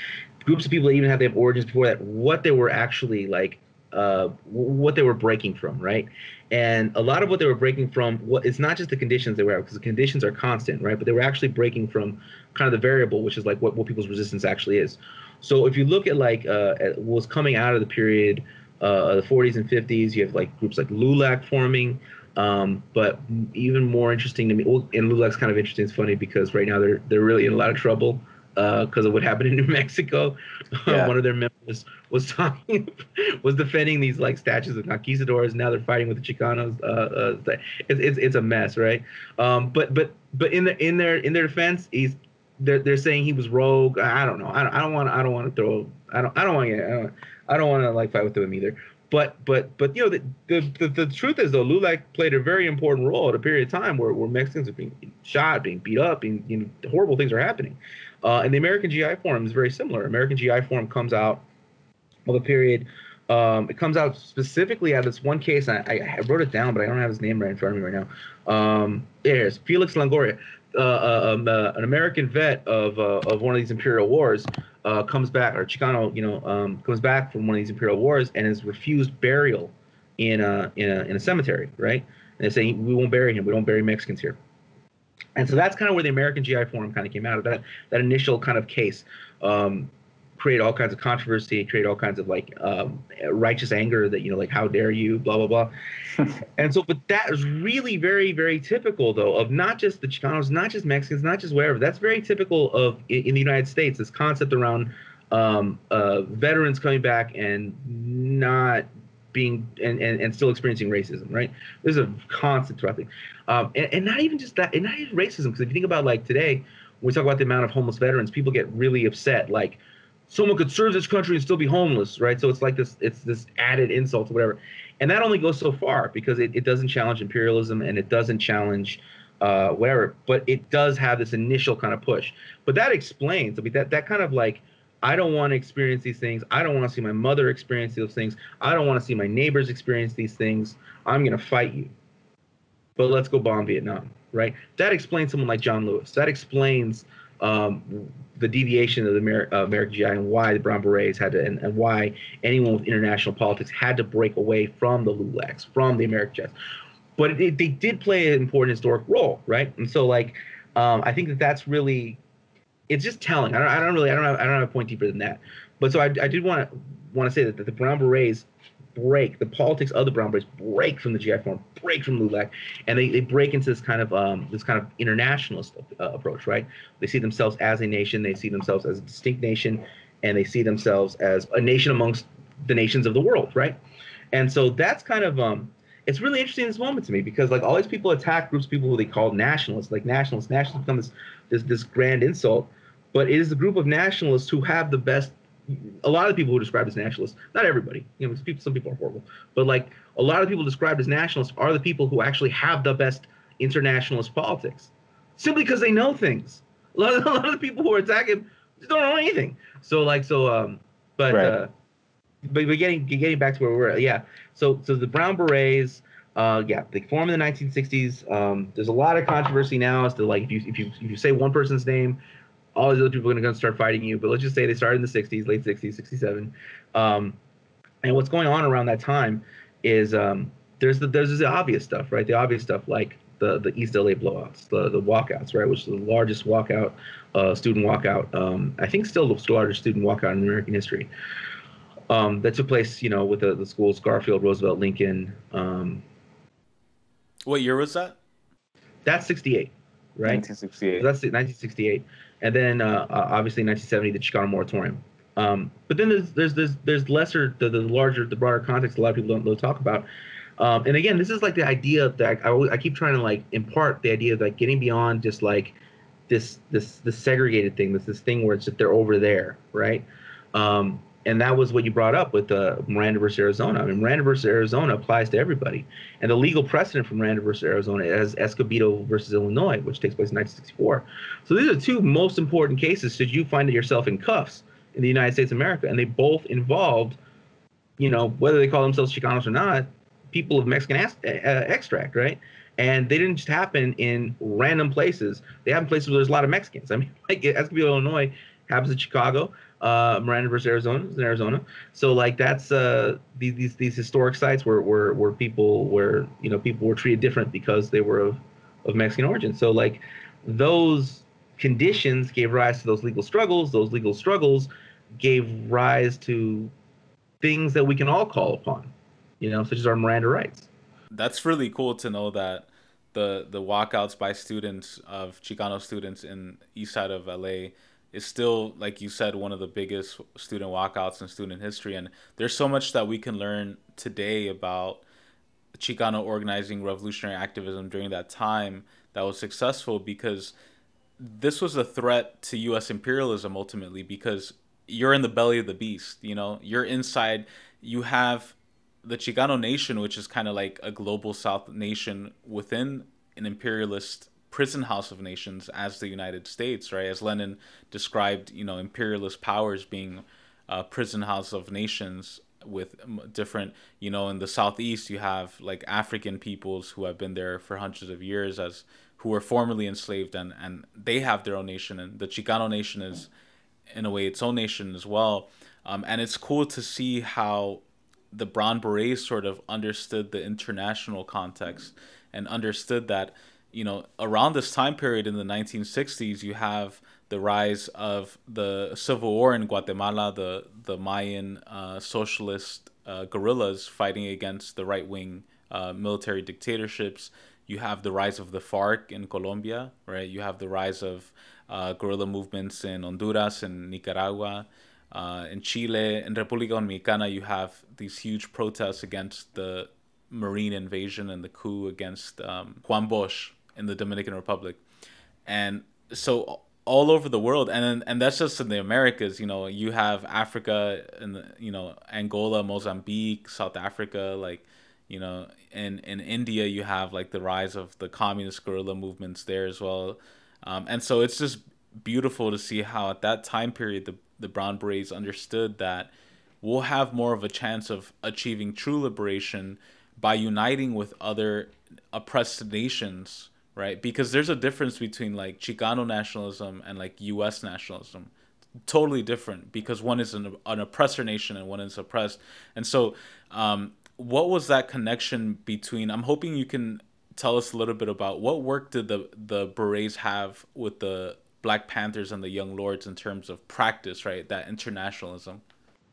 groups of people that even have their origins before that what they were actually like uh, what they were breaking from, right? And a lot of what they were breaking from, what it's not just the conditions they were because the conditions are constant, right? But they were actually breaking from kind of the variable, which is like what, what people's resistance actually is. So if you look at like uh, at what was coming out of the period uh, the 40s and 50s, you have like groups like LULAC forming. Um, but even more interesting to me, and LULAC's kind of interesting. It's funny because right now they're they're really in a lot of trouble because uh, of what happened in New Mexico. Yeah. One of their members was talking, was defending these like statues of conquistadors. Now they're fighting with the Chicanos. Uh, uh, it's, it's it's a mess, right? Um, but but but in the in their in their defense, he's they're they're saying he was rogue. I don't know. I don't I don't want I don't want to throw. I don't I don't want to. I don't don't want to like fight with them either. But but but you know the the, the, the truth is though Lulac played a very important role at a period of time where, where Mexicans are being shot, being beat up, being you know, horrible things are happening. Uh, and the American GI Forum is very similar. American GI Forum comes out of a period. Um, it comes out specifically out of this one case. I, I, wrote it down, but I don't have his name right in front of me right now. Um, there's Felix Longoria, uh, uh, um, uh, an American vet of uh, of one of these imperial wars, uh, comes back, or Chicano, you know, um, comes back from one of these imperial wars and is refused burial in a in a in a cemetery, right? And they say we won't bury him. We don't bury Mexicans here. And so that's kind of where the American GI Forum kind of came out of that that initial kind of case. Um, create all kinds of controversy, create all kinds of like um, righteous anger that you know, like how dare you, blah blah blah. and so, but that is really very very typical though of not just the Chicanos, not just Mexicans, not just wherever. That's very typical of in, in the United States. This concept around um, uh, veterans coming back and not being and, and, and still experiencing racism, right? There's a constant throughout thing. Um, and, and not even just that, and not even racism, because if you think about like today, when we talk about the amount of homeless veterans, people get really upset. Like, someone could serve this country and still be homeless, right? So it's like this, it's this added insult or whatever. And that only goes so far because it, it doesn't challenge imperialism and it doesn't challenge uh, whatever, but it does have this initial kind of push. But that explains, I mean, that, that kind of like, I don't want to experience these things. I don't want to see my mother experience those things. I don't want to see my neighbors experience these things. I'm going to fight you. But let's go bomb Vietnam, right? That explains someone like John Lewis. That explains um, the deviation of the Amer- uh, American GI and why the Brown Berets had to, and, and, why anyone with international politics had to break away from the LULACs, from the American Jets. But it, it, they did play an important historic role, right? And so, like, um, I think that that's really, it's just telling. I don't, I don't really, I don't, have, I don't have a point deeper than that. But so I, I did want to want to say that, that the Brown Berets break the politics of the Brown Berets break from the GI Forum, break from LULAC, and they, they break into this kind of um, this kind of internationalist uh, approach, right? They see themselves as a nation, they see themselves as a distinct nation, and they see themselves as a nation amongst the nations of the world, right? And so that's kind of um, it's really interesting in this moment to me because like all these people attack groups of people who they call nationalists, like nationalists. Nationalists become this this this grand insult, but it is the group of nationalists who have the best a lot of people who describe as nationalists, not everybody, you know, people, some people are horrible, but like a lot of people described as nationalists are the people who actually have the best internationalist politics, simply because they know things. A lot of a lot of the people who are attacking just don't know anything. So like so, um, but right. uh, but but getting getting back to where we were, yeah. So so the Brown Berets. Uh, yeah, they formed in the 1960s. Um, there's a lot of controversy now as to like if you if you if you say one person's name, all these other people are going to start fighting you. But let's just say they started in the 60s, late 60s, 67. Um, and what's going on around that time is um, there's the there's the obvious stuff, right? The obvious stuff like the the East LA blowouts, the the walkouts, right? Which is the largest walkout, uh, student walkout. Um, I think still the largest student walkout in American history. Um, that took place, you know, with the, the schools Garfield, Roosevelt, Lincoln. Um, what year was that? That's 68, right? 1968. So that's 1968 and then uh, uh obviously 1970 the Chicano moratorium. Um, but then there's there's there's, there's lesser the, the larger the broader context a lot of people don't, don't talk about. Um, and again, this is like the idea that I, I keep trying to like impart the idea of like getting beyond just like this this this segregated thing, this this thing where it's just they're over there, right? Um, and that was what you brought up with uh, Miranda versus Arizona. I mean, Miranda versus Arizona applies to everybody, and the legal precedent from Miranda versus Arizona is Escobedo versus Illinois, which takes place in 1964. So these are two most important cases should you find yourself in cuffs in the United States of America, and they both involved, you know, whether they call themselves Chicanos or not, people of Mexican as- uh, extract, right? And they didn't just happen in random places. They happen places where there's a lot of Mexicans. I mean, like Escobedo, Illinois happens in Chicago. Uh, Miranda versus Arizona in Arizona. So like that's uh, these, these these historic sites where where where people where you know people were treated different because they were of, of Mexican origin. So like those conditions gave rise to those legal struggles. Those legal struggles gave rise to things that we can all call upon, you know, such as our Miranda rights. That's really cool to know that the the walkouts by students of Chicano students in east side of LA is still like you said one of the biggest student walkouts in student history. And there's so much that we can learn today about Chicano organizing revolutionary activism during that time that was successful because this was a threat to US imperialism ultimately because you're in the belly of the beast, you know, you're inside you have the Chicano nation, which is kind of like a global South nation within an imperialist prison house of nations as the United States, right? As Lenin described, you know, imperialist powers being a prison house of nations with different, you know, in the southeast you have like African peoples who have been there for hundreds of years as who were formerly enslaved and and they have their own nation and the Chicano nation is in a way its own nation as well. Um, and it's cool to see how the Brown Berets sort of understood the international context and understood that, you know, around this time period in the 1960s, you have the rise of the civil war in Guatemala, the the Mayan uh, socialist uh, guerrillas fighting against the right wing uh, military dictatorships. You have the rise of the FARC in Colombia, right? You have the rise of uh, guerrilla movements in Honduras and Nicaragua. Uh, in Chile, in República Dominicana, you have these huge protests against the Marine invasion and the coup against um, Juan Bosch in the Dominican Republic, and so all over the world, and and that's just in the Americas. You know, you have Africa and you know Angola, Mozambique, South Africa, like you know, in in India, you have like the rise of the communist guerrilla movements there as well, um, and so it's just beautiful to see how at that time period the the Brown Berets understood that we'll have more of a chance of achieving true liberation by uniting with other oppressed nations, right? Because there's a difference between like Chicano nationalism and like U.S. nationalism. Totally different because one is an, an oppressor nation and one is oppressed. And so, um, what was that connection between? I'm hoping you can tell us a little bit about what work did the the Berets have with the Black Panthers and the Young Lords in terms of practice, right? That internationalism.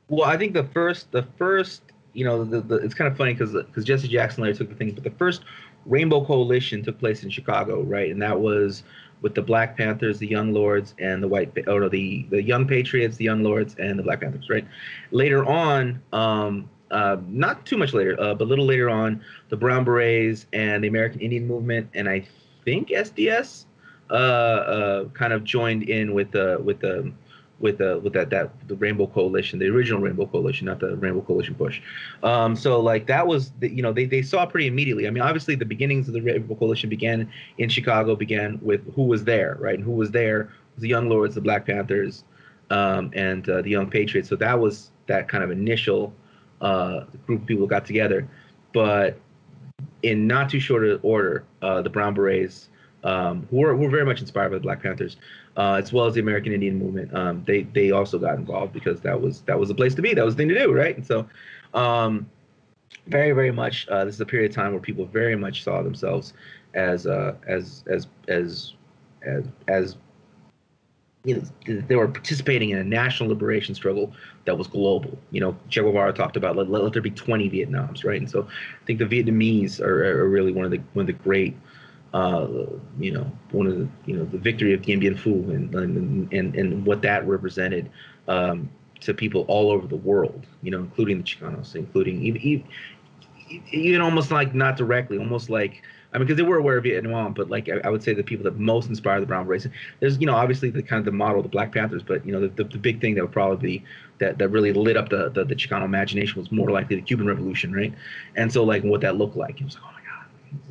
Well, I think the first the first you know, the, the, it's kind of funny because because Jesse Jackson later took the thing, but the first Rainbow Coalition took place in Chicago, right? And that was with the Black Panthers, the Young Lords, and the White or the the Young Patriots, the Young Lords, and the Black Panthers, right? Later on, um, uh, not too much later, uh, but a little later on, the Brown Berets and the American Indian Movement, and I think SDS, uh, uh, kind of joined in with the with the with uh, with that that the Rainbow Coalition, the original Rainbow Coalition, not the Rainbow Coalition push. Um, so like that was the, you know they they saw pretty immediately. I mean, obviously the beginnings of the Rainbow Coalition began in Chicago, began with who was there, right? And who was there was the Young Lords, the Black Panthers, um, and uh, the Young Patriots. So that was that kind of initial uh, group of people got together, but in not too short of order, uh, the Brown Berets um, who were, who were very much inspired by the Black Panthers, uh, as well as the American Indian movement. Um, they they also got involved because that was that was the place to be. That was the thing to do, right? And so, um, very very much, uh, this is a period of time where people very much saw themselves as uh, as as as as as you know, they were participating in a national liberation struggle that was global. You know, Che Guevara talked about let, let there be 20 Vietnams, right? And so I think the Vietnamese are, are really one of the one of the great uh, you know, one of the, you know, the victory of Dien Bien Phu and, and, and, and what that represented um, to people all over the world, you know, including the Chicanos, including even, even, even almost like not directly, almost like, I mean, because they were aware of Vietnam, but like I, I, would say the people that most inspired the Brown Berets. There's, you know, obviously the kind of the model, the Black Panthers, but you know, the, the, the, big thing that would probably be that that really lit up the, the the Chicano imagination was more likely the Cuban Revolution, right? And so like what that looked like, it was like, oh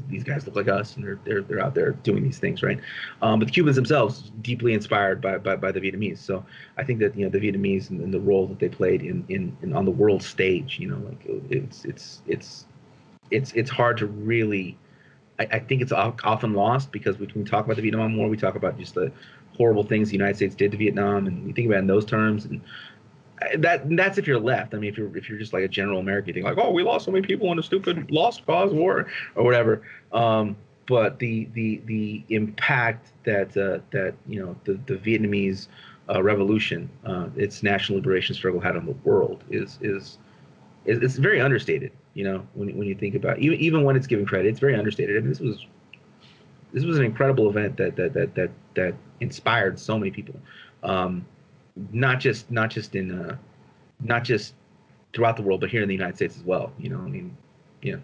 these guys look like us and they're they're, they're out there doing these things right? Um, but the cubans themselves deeply inspired by, by, by the vietnamese. So i think that you know the vietnamese and, and, the role that they played in, in, in on the world stage you know like it's it's it's it's it's hard to really I, think it's often lost because when we talk about the Vietnam War, we talk about just the horrible things the United States did to Vietnam, and you think about it in those terms, and that that's if you're left. I mean, if you're if you're just like a general American, thing, like, oh, we lost so many people in a stupid lost cause war or whatever. Um, but the the the impact that uh, that you know the the Vietnamese uh, revolution, uh, its national liberation struggle had on the world is is it's very understated. You know, when when you think about even even when it's given credit, it's very understated. I mean, this was this was an incredible event that that that that that inspired so many people, um, not just not just in uh, not just throughout the world, but here in the United States as well. You know, I mean, yeah.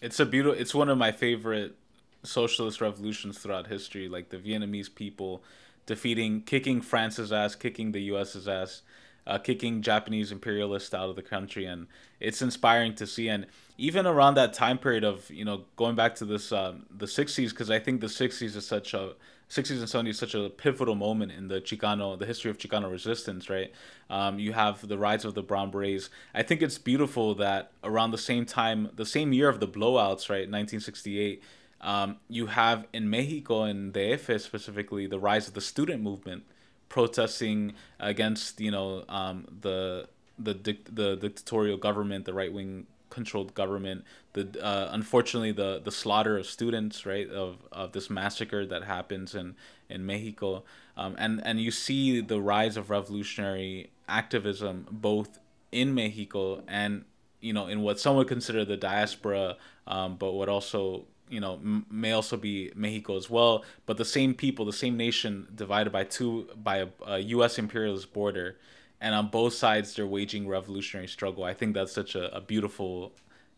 It's a beautiful. It's one of my favorite socialist revolutions throughout history. Like the Vietnamese people defeating, kicking France's ass, kicking the U.S.'s ass, uh, kicking Japanese imperialists out of the country, and it's inspiring to see. And even around that time period of you know going back to this um, the '60s, because I think the '60s is such a 60s and 70s is such a pivotal moment in the Chicano, the history of Chicano resistance, right? Um, you have the rise of the Brown Berets. I think it's beautiful that around the same time, the same year of the blowouts, right, 1968, um, you have in Mexico and DF specifically the rise of the student movement, protesting against you know um, the the the dictatorial government, the right wing controlled government. The uh, unfortunately the the slaughter of students, right, of of this massacre that happens in in Mexico, um, and and you see the rise of revolutionary activism both in Mexico and you know in what some would consider the diaspora, um, but what also you know may also be Mexico as well. But the same people, the same nation, divided by two by a, a U.S. imperialist border, and on both sides they're waging revolutionary struggle. I think that's such a, a beautiful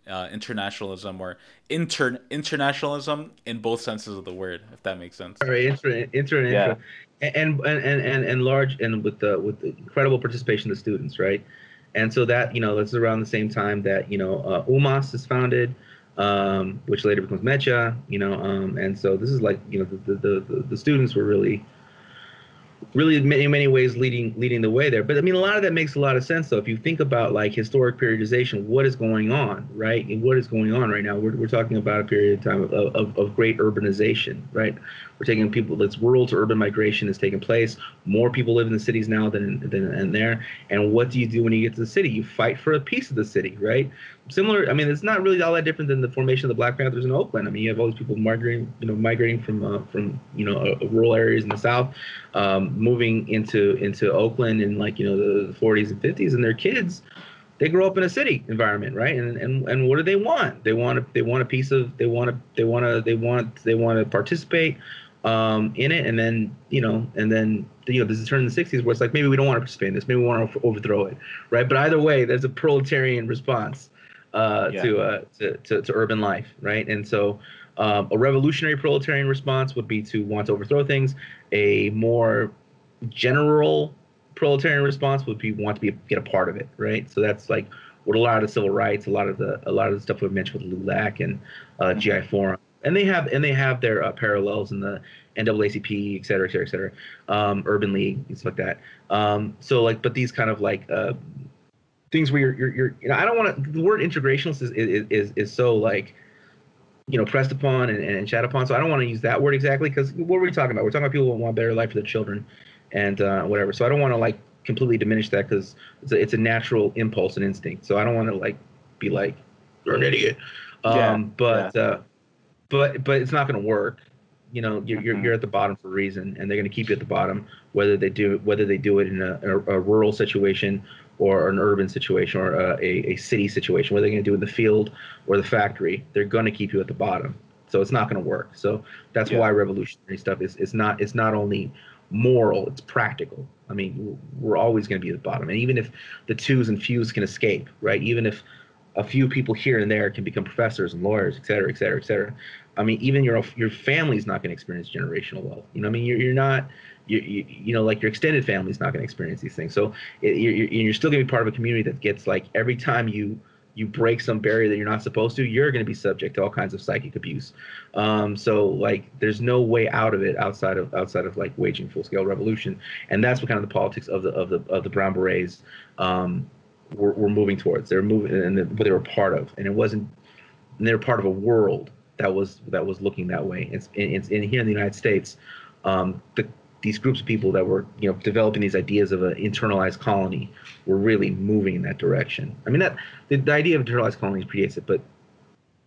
uh, internationalism or inter internationalism in both senses of the word, if that makes sense. All right, inter, inter, yeah. And, and and and and large and with the with the incredible participation of the students, right? And so that you know that's around the same time that you know uh, UMAS is founded um, which later becomes Mecha, you know, um, and so this is like, you know, the, the, the, the students were really really in many many ways leading leading the way there. But I mean, a lot of that makes a lot of sense. So if you think about like historic periodization, what is going on, right? And what is going on right now? We're, we're talking about a period of time of, of, of great urbanization, right? We're taking people that's rural to urban migration is taking place. More people live in the cities now than than and there. And what do you do when you get to the city? You fight for a piece of the city, right? Similar. I mean, it's not really all that different than the formation of the Black Panthers in Oakland. I mean, you have all these people migrating, you know, migrating from uh, from you know uh, rural areas in the South, um, moving into into Oakland in like you know the 40s and 50s, and their kids they grow up in a city environment, right? And and and what do they want? They want a, they want a piece of they want to they want to they want they want to participate um, in it, and then you know, and then you know, this is turn in the '60s where it's like maybe we don't want to participate in this, maybe we want to overthrow it, right? But either way, there's a proletarian response uh, yeah. to, uh, to, to to urban life, right? And so. Um, a revolutionary proletarian response would be to want to overthrow things. A more general proletarian response would be want to be get a part of it, right? So that's like what a lot of the civil rights, a lot of the a lot of the stuff we mentioned with LULAC and uh, mm-hmm. GI Forum and they have and they have their uh, parallels in the NAACP, et cetera, et cetera, et cetera, um, Urban League, things like that. Um, so like, but these kind of like uh, things where you're, you're, you're, you know, I don't want to. The word integrationalist is, is is is so like, you know, pressed upon and, and chat upon. So I don't want to use that word exactly because what are we talking about? We're talking about people who want a better life for their children, and uh, whatever. So I don't want to like completely diminish that because it's a, it's a natural impulse and instinct. So I don't want to like be like you're an idiot. Um, yeah, but yeah. Uh, but but it's not going to work. You know, you're, you're, you're at the bottom for a reason, and they're going to keep you at the bottom, whether they do whether they do it in a, a, a rural situation or an urban situation or a, a, city situation, whether they're going to do it in the field or the factory. They're going to keep you at the bottom, so it's not going to work. So that's yeah. why revolutionary stuff is it's not it's not only moral, it's practical. I mean, we're always going to be at the bottom, and even if the twos and fews can escape, right? Even if a few people here and there can become professors and lawyers, et cetera, et cetera, et cetera. I mean, even your your family's not going to experience generational wealth. You know, what I mean, you're you're not. You, you, you know like your extended family's not going to experience these things so it, you're, you're still going to be part of a community that gets like every time you you break some barrier that you're not supposed to, you're going to be subject to all kinds of psychic abuse. Um, so like, there's no way out of it outside of outside of like waging full scale revolution, and that's what kind of the politics of the of the of the Brown Berets um, were, were moving towards. They were moving, and the, what they were part of, and it wasn't. They were part of a world that was that was looking that way. It's, it's in here in the United States. Um, the these groups of people that were you know developing these ideas of an internalized colony were really moving in that direction. I mean that the, the idea of internalized colonies predates it, but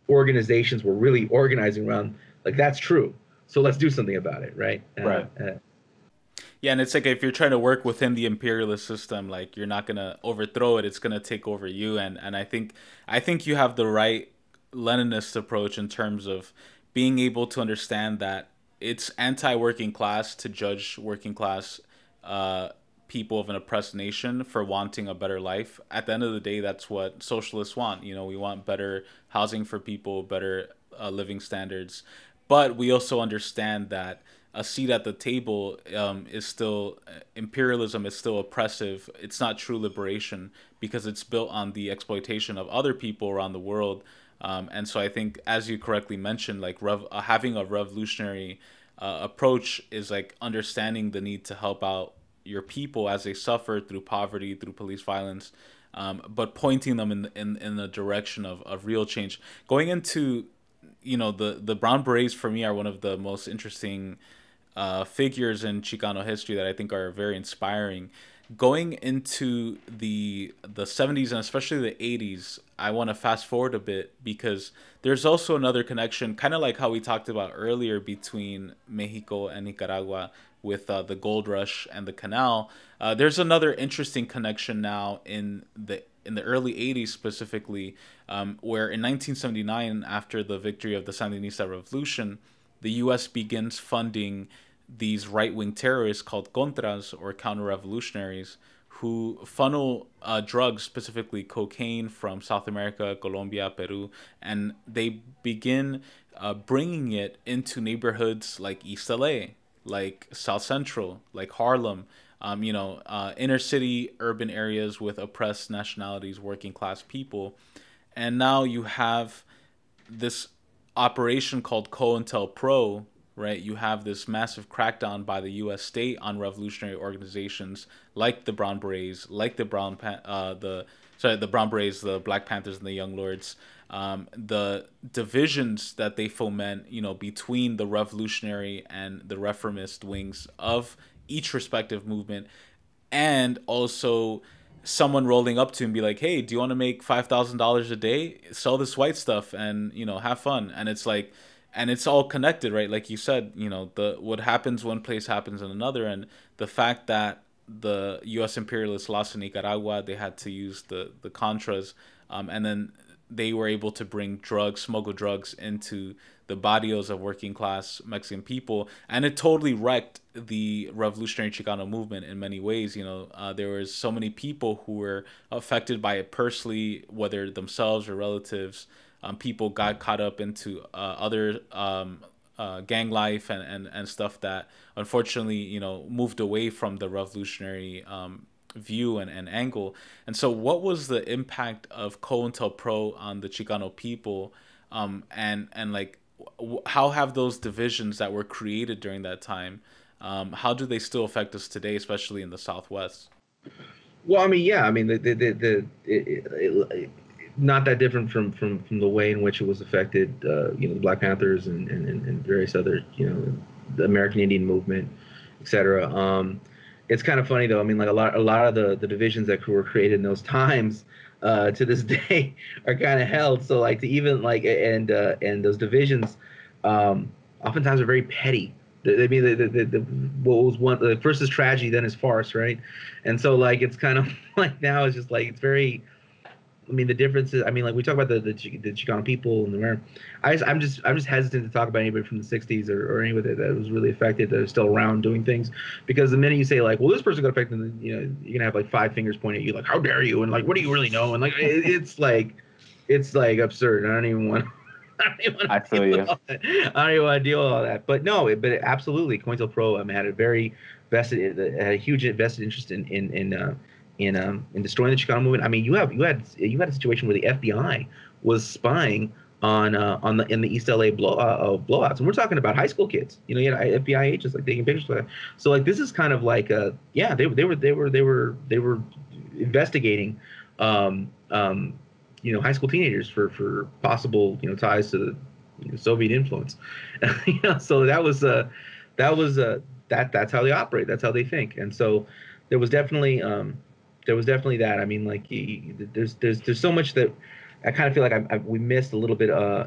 organizations were really organizing around like that's true. So let's do something about it, right? Uh, right. Uh, yeah, and it's like if you're trying to work within the imperialist system, like you're not gonna overthrow it; it's gonna take over you. And and I think I think you have the right Leninist approach in terms of being able to understand that it's anti-working class to judge working class uh, people of an oppressed nation for wanting a better life. At the end of the day, that's what socialists want. You know, we want better housing for people, better uh, living standards, but we also understand that a seat at the table um, is still imperialism is still oppressive. It's not true liberation because it's built on the exploitation of other people around the world um, and so I think, as you correctly mentioned, like rev- uh, having a revolutionary uh, approach is like understanding the need to help out your people as they suffer through poverty, through police violence, um, but pointing them in, in in the direction of, of real change. Going into, you know, the the brown berets for me are one of the most interesting uh, figures in Chicano history that I think are very inspiring going into the the 70s and especially the 80s i want to fast forward a bit because there's also another connection kind of like how we talked about earlier between mexico and nicaragua with uh, the gold rush and the canal. Uh, there's another interesting connection now in the in the early 80s specifically um, where in 1979 after the victory of the sandinista revolution the us begins funding these right wing terrorists called Contras or counter revolutionaries who funnel uh, drugs, specifically cocaine, from South America, Colombia, Peru, and they begin uh, bringing it into neighborhoods like East LA, like South Central, like Harlem, um, you know, uh, inner city urban areas with oppressed nationalities, working class people. And now you have this operation called COINTELPRO, right? You have this massive crackdown by the U.S. state on revolutionary organizations like the Brown Berets, like the Brown uh, the sorry the Brown Berets, the Black Panthers, and the Young Lords. Um, the divisions that they foment, you know, between the revolutionary and the reformist wings of each respective movement, and also someone rolling up to and be like, "Hey, do you want to make five thousand dollars a day? Sell this white stuff and you know have fun." And it's like and it's all connected right? Like you said you know the what happens one place happens in another and the fact that the us imperialists lost in nicaragua they had to use the the contras um, and then they were able to bring drugs smuggle drugs into the barrios of working class mexican people and it totally wrecked the revolutionary chicano movement in many ways you know. Uh, there was so many people who were affected by it personally whether themselves or relatives um, people got caught up into uh, other um, uh, gang life and, and, and stuff that unfortunately you know moved away from the revolutionary um, view and, and angle. And so what was the impact of COINTELPRO on the chicano people? Um, and and like how have those divisions that were created during that time um, how do they still affect us today especially in the southwest? Well i mean yeah i mean the the the, the it, it, it, not that different from from from the way in which it was affected. Uh, you know, the Black Panthers and, and and various other you know the American Indian movement, etc. Um, it's kind of funny though. I mean, like a lot a lot of the the divisions that were created in those times. Uh, to this day are kind of held so like to even like and uh, and those divisions um, oftentimes are very petty I mean, the, the, the, what was one the first is tragedy, then is farce, right? And so like it's kind of like now it's just like it's very I mean, the differences. I mean, like we talk about the the, the Chicano people and the I just, I'm just I'm just hesitant to talk about anybody from the '60s or, or anybody that was really affected that is still around doing things, because the minute you say like, well, this person got affected, you know, you're gonna have like five fingers pointing at you, like, how dare you, and like, what do you really know, and like, it, it's like, it's like absurd. I don't even want. I don't even want to I feel you. I don't even want to deal with all that. But no, it, but it, absolutely, COINTELPRO um, had a very vested, had a huge vested interest in in in. Uh, in um, in destroying the Chicano movement. I mean, you have you had you had a situation where the FBI was spying on uh, on the in the East LA blow, uh, blowouts, and we're talking about high school kids. You know, you had FBI agents like taking pictures of that. So like this is kind of like uh yeah they they were they were they were they were investigating um um you know high school teenagers for for possible you know ties to the you know, Soviet influence. you know, so that was uh that was uh that that's how they operate. That's how they think. And so there was definitely um, there was definitely that. I mean, like he, there's there's there's so much that I kind of feel like I, I, we missed a little bit uh,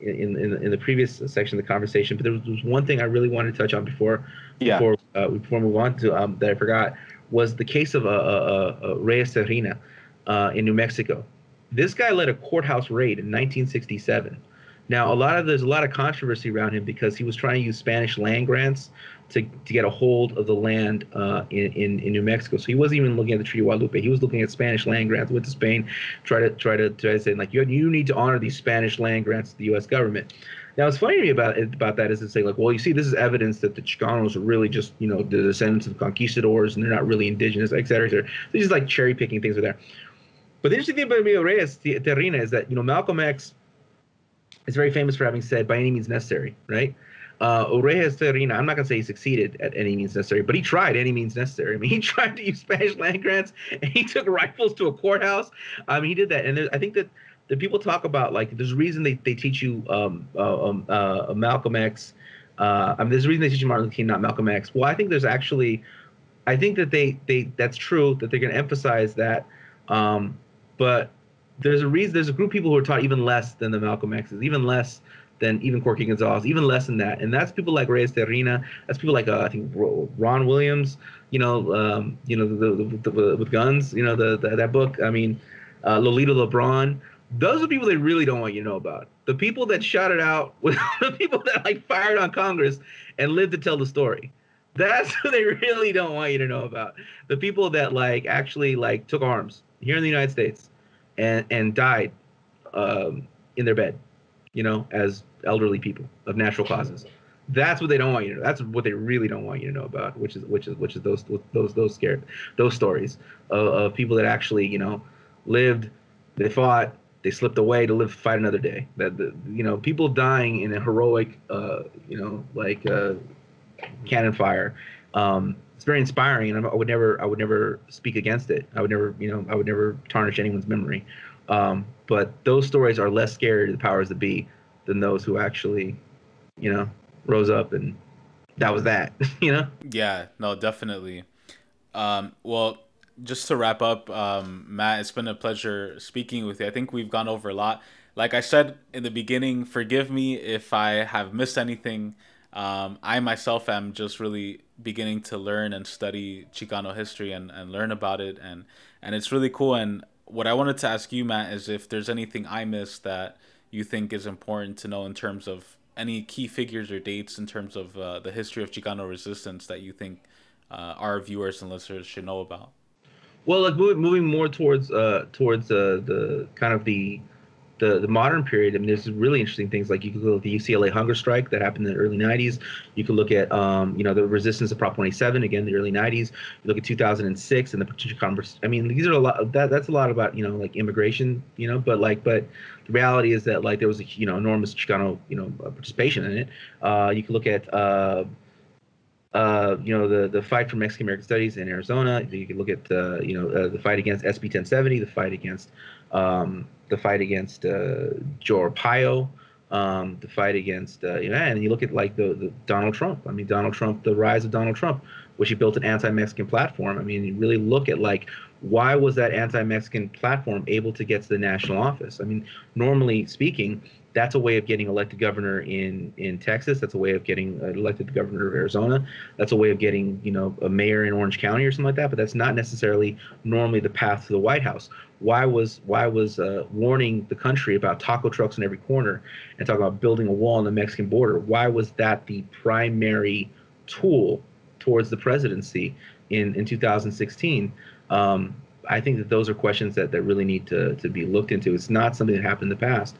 in, in in the previous section of the conversation. But there was, there was one thing I really wanted to touch on before yeah. before uh, before we move on to um, that I forgot was the case of uh, uh, uh Reies Tijerina uh, in New Mexico. This guy led a courthouse raid in 1967. Now, a lot of there's a lot of controversy around him because he was trying to use Spanish land grants to, to get a hold of the land uh, in, in, in New Mexico. So he wasn't even looking at the Treaty of Guadalupe. He was looking at Spanish land grants. Went to Spain, try to try to try to say like you you need to honor these Spanish land grants to the U.S. government. Now, what's funny to me about about that is to say like, well, you see, this is evidence that the Chicanos are really just you know the descendants of conquistadors and they're not really indigenous, et cetera, et cetera. They're just like cherry picking things are there. But the interesting thing about Emilio Reies Tijerina is that you know Malcolm X is very famous for having said, "By any means necessary," right? Uh, Reies Tijerina, I'm not going to say he succeeded at any means necessary, but he tried any means necessary. I mean, he tried to use Spanish land grants and he took rifles to a courthouse. I mean, he did that. And there, I think that the people talk about, like, there's a reason they, they teach you um, uh, um, uh, Malcolm X. Uh, I mean, there's a reason they teach you Martin Luther King, not Malcolm X. Well, I think there's actually, I think that they, they that's true, that they're going to emphasize that. Um, but there's a reason, there's a group of people who are taught even less than the Malcolm X's, even less than even Corky Gonzalez, even less than that. And that's people like Reies Tijerina. That's people like uh, I think Ron Williams. You know, um, you know the, the, the, with guns. You know the, the, that book. I mean, uh, Lolita LeBron. Those are people they really don't want you to know about. The people that shot it out with the people that like fired on Congress and lived to tell the story. That's who they really don't want you to know about. The people that like actually like took arms here in the United States and and died um, in their bed, you know, as elderly people of natural causes. That's what they don't want you to know. That's what they really don't want you to know about, which is which is which is those those those scared those stories of, of people that actually you know lived, they fought, they slipped away to live fight another day. That the, you know people dying in a heroic uh, you know like uh, cannon fire. Um, it's very inspiring, and I would never I would never speak against it. I would never you know I would never tarnish anyone's memory. Um, but those stories are less scary to the powers that be than those who actually, you know, rose up and that was that, you know? Yeah, no, definitely. Um, well, just to wrap up, um, Matt, it's been a pleasure speaking with you. I think we've gone over a lot. Like I said in the beginning, forgive me if I have missed anything. Um, I myself am just really beginning to learn and study Chicano history and, and learn about it. And, and it's really cool. And what I wanted to ask you, Matt, is if there's anything I missed that you think is important to know in terms of any key figures or dates in terms of uh, the history of Chicano resistance that you think uh, our viewers and listeners should know about? Well, like moving, more towards uh, towards uh, the kind of the the, the modern period, I mean, there's really interesting things like you could look at the UCLA hunger strike that happened in the early 90s. You could look at, um, you know, the resistance of Prop 27 again, the early 90s. You look at 2006 and the potential converse. I mean, these are a lot. That that's a lot about you know like immigration, you know, but like, but the reality is that like there was a you know enormous Chicano you know participation in it. Uh, you could look at. Uh, uh, you know the the fight for Mexican American Studies in Arizona. You could look at uh, you know uh, the fight against SB 1070, the fight against um, the fight against uh, Joe Arpaio, um, the fight against uh, you know, and you look at like the, the Donald Trump. I mean, Donald Trump, the rise of Donald Trump, which he built an anti-Mexican platform. I mean, you really look at like why was that anti-Mexican platform able to get to the national office? I mean, normally speaking, that's a way of getting elected governor in in Texas. That's a way of getting elected governor of Arizona. That's a way of getting you know a mayor in Orange County or something like that. But that's not necessarily normally the path to the White House. Why was why was uh, warning the country about taco trucks in every corner and talking about building a wall on the Mexican border? Why was that the primary tool towards the presidency in in 2016? Um, I think that those are questions that, that really need to, to be looked into. It's not something that happened in the past.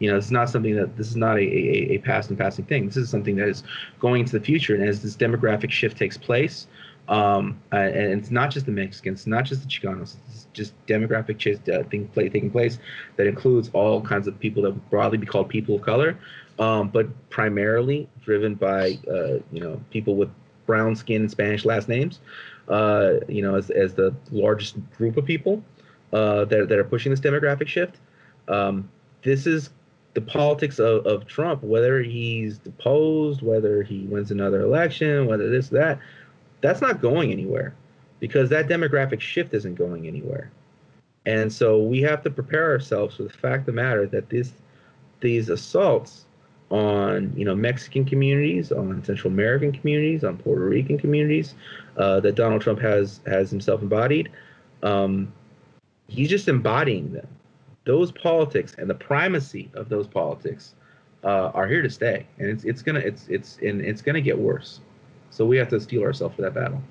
You know, it's not something that this is not a, a, a past and passing thing. This is something that is going into the future. And as this demographic shift takes place, um, uh, and it's not just the Mexicans, not just the Chicanos, it's just demographic shift uh, thing play, taking place that includes all kinds of people that would broadly be called people of color, um, but primarily driven by uh, you know people with brown skin and Spanish last names. Uh, you know, as, as the largest group of people uh, that that are pushing this demographic shift. Um, this is the politics of, of Trump, whether he's deposed, whether he wins another election, whether this, that, that's not going anywhere because that demographic shift isn't going anywhere. And so we have to prepare ourselves for the fact of the matter that this, these assaults on you know Mexican communities, on Central American communities, on Puerto Rican communities uh, that Donald Trump has has himself embodied, um, he's just embodying them those politics and the primacy of those politics uh, are here to stay, and it's it's gonna it's it's and it's gonna get worse. So we have to steel ourselves for that battle.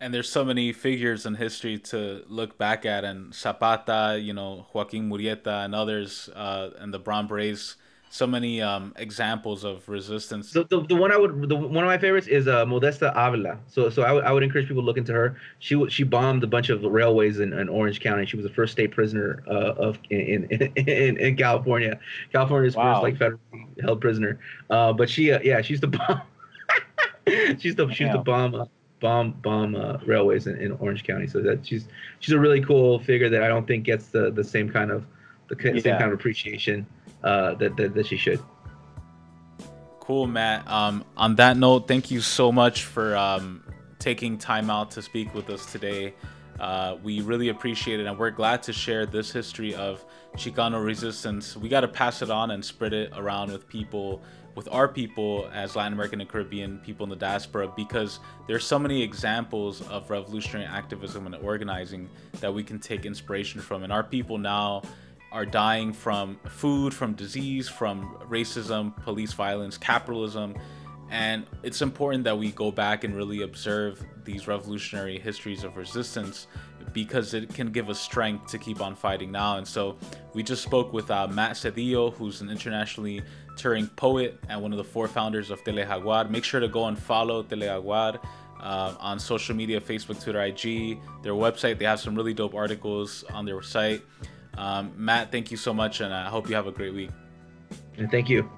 And there's so many figures in history to look back at, and Zapata, you know, Joaquin Murrieta, and others, uh, and the Brown Berets so many um, examples of resistance. So the, the one I would the one of my favorites is uh, Modesta Avila. So so I, w- I would encourage people to look into her. She she bombed a bunch of railways in, in Orange County. She was the first state prisoner uh, of in, in, in in California. California's wow. first like federal held prisoner. Uh, but she uh, yeah she's the bomb. she's the she's the bomb. Uh, bomb bomb uh, railways in, in Orange County. So that she's she's a really cool figure that I don't think gets the the same kind of the yeah. same kind of appreciation uh, that, that, that she should. Cool, Matt. Um, on that note, thank you so much for um, taking time out to speak with us today. Uh, we really appreciate it, and we're glad to share this history of Chicano resistance. We got to pass it on and spread it around with people, with our people as Latin American and Caribbean people in the diaspora, because there's so many examples of revolutionary activism and organizing that we can take inspiration from. And our people now are dying from food, from disease, from racism, police violence, capitalism. And it's important that we go back and really observe these revolutionary histories of resistance because it can give us strength to keep on fighting now. And so we just spoke with uh, Matt Sedillo, who's an internationally touring poet and one of the four founders of Tele-Jaguar. Make sure to go and follow Tele-Jaguar uh, on social media Facebook, Twitter, IG, their website. They have some really dope articles on their site. Um, Matt, thank you so much, and I hope you have a great week. And thank you.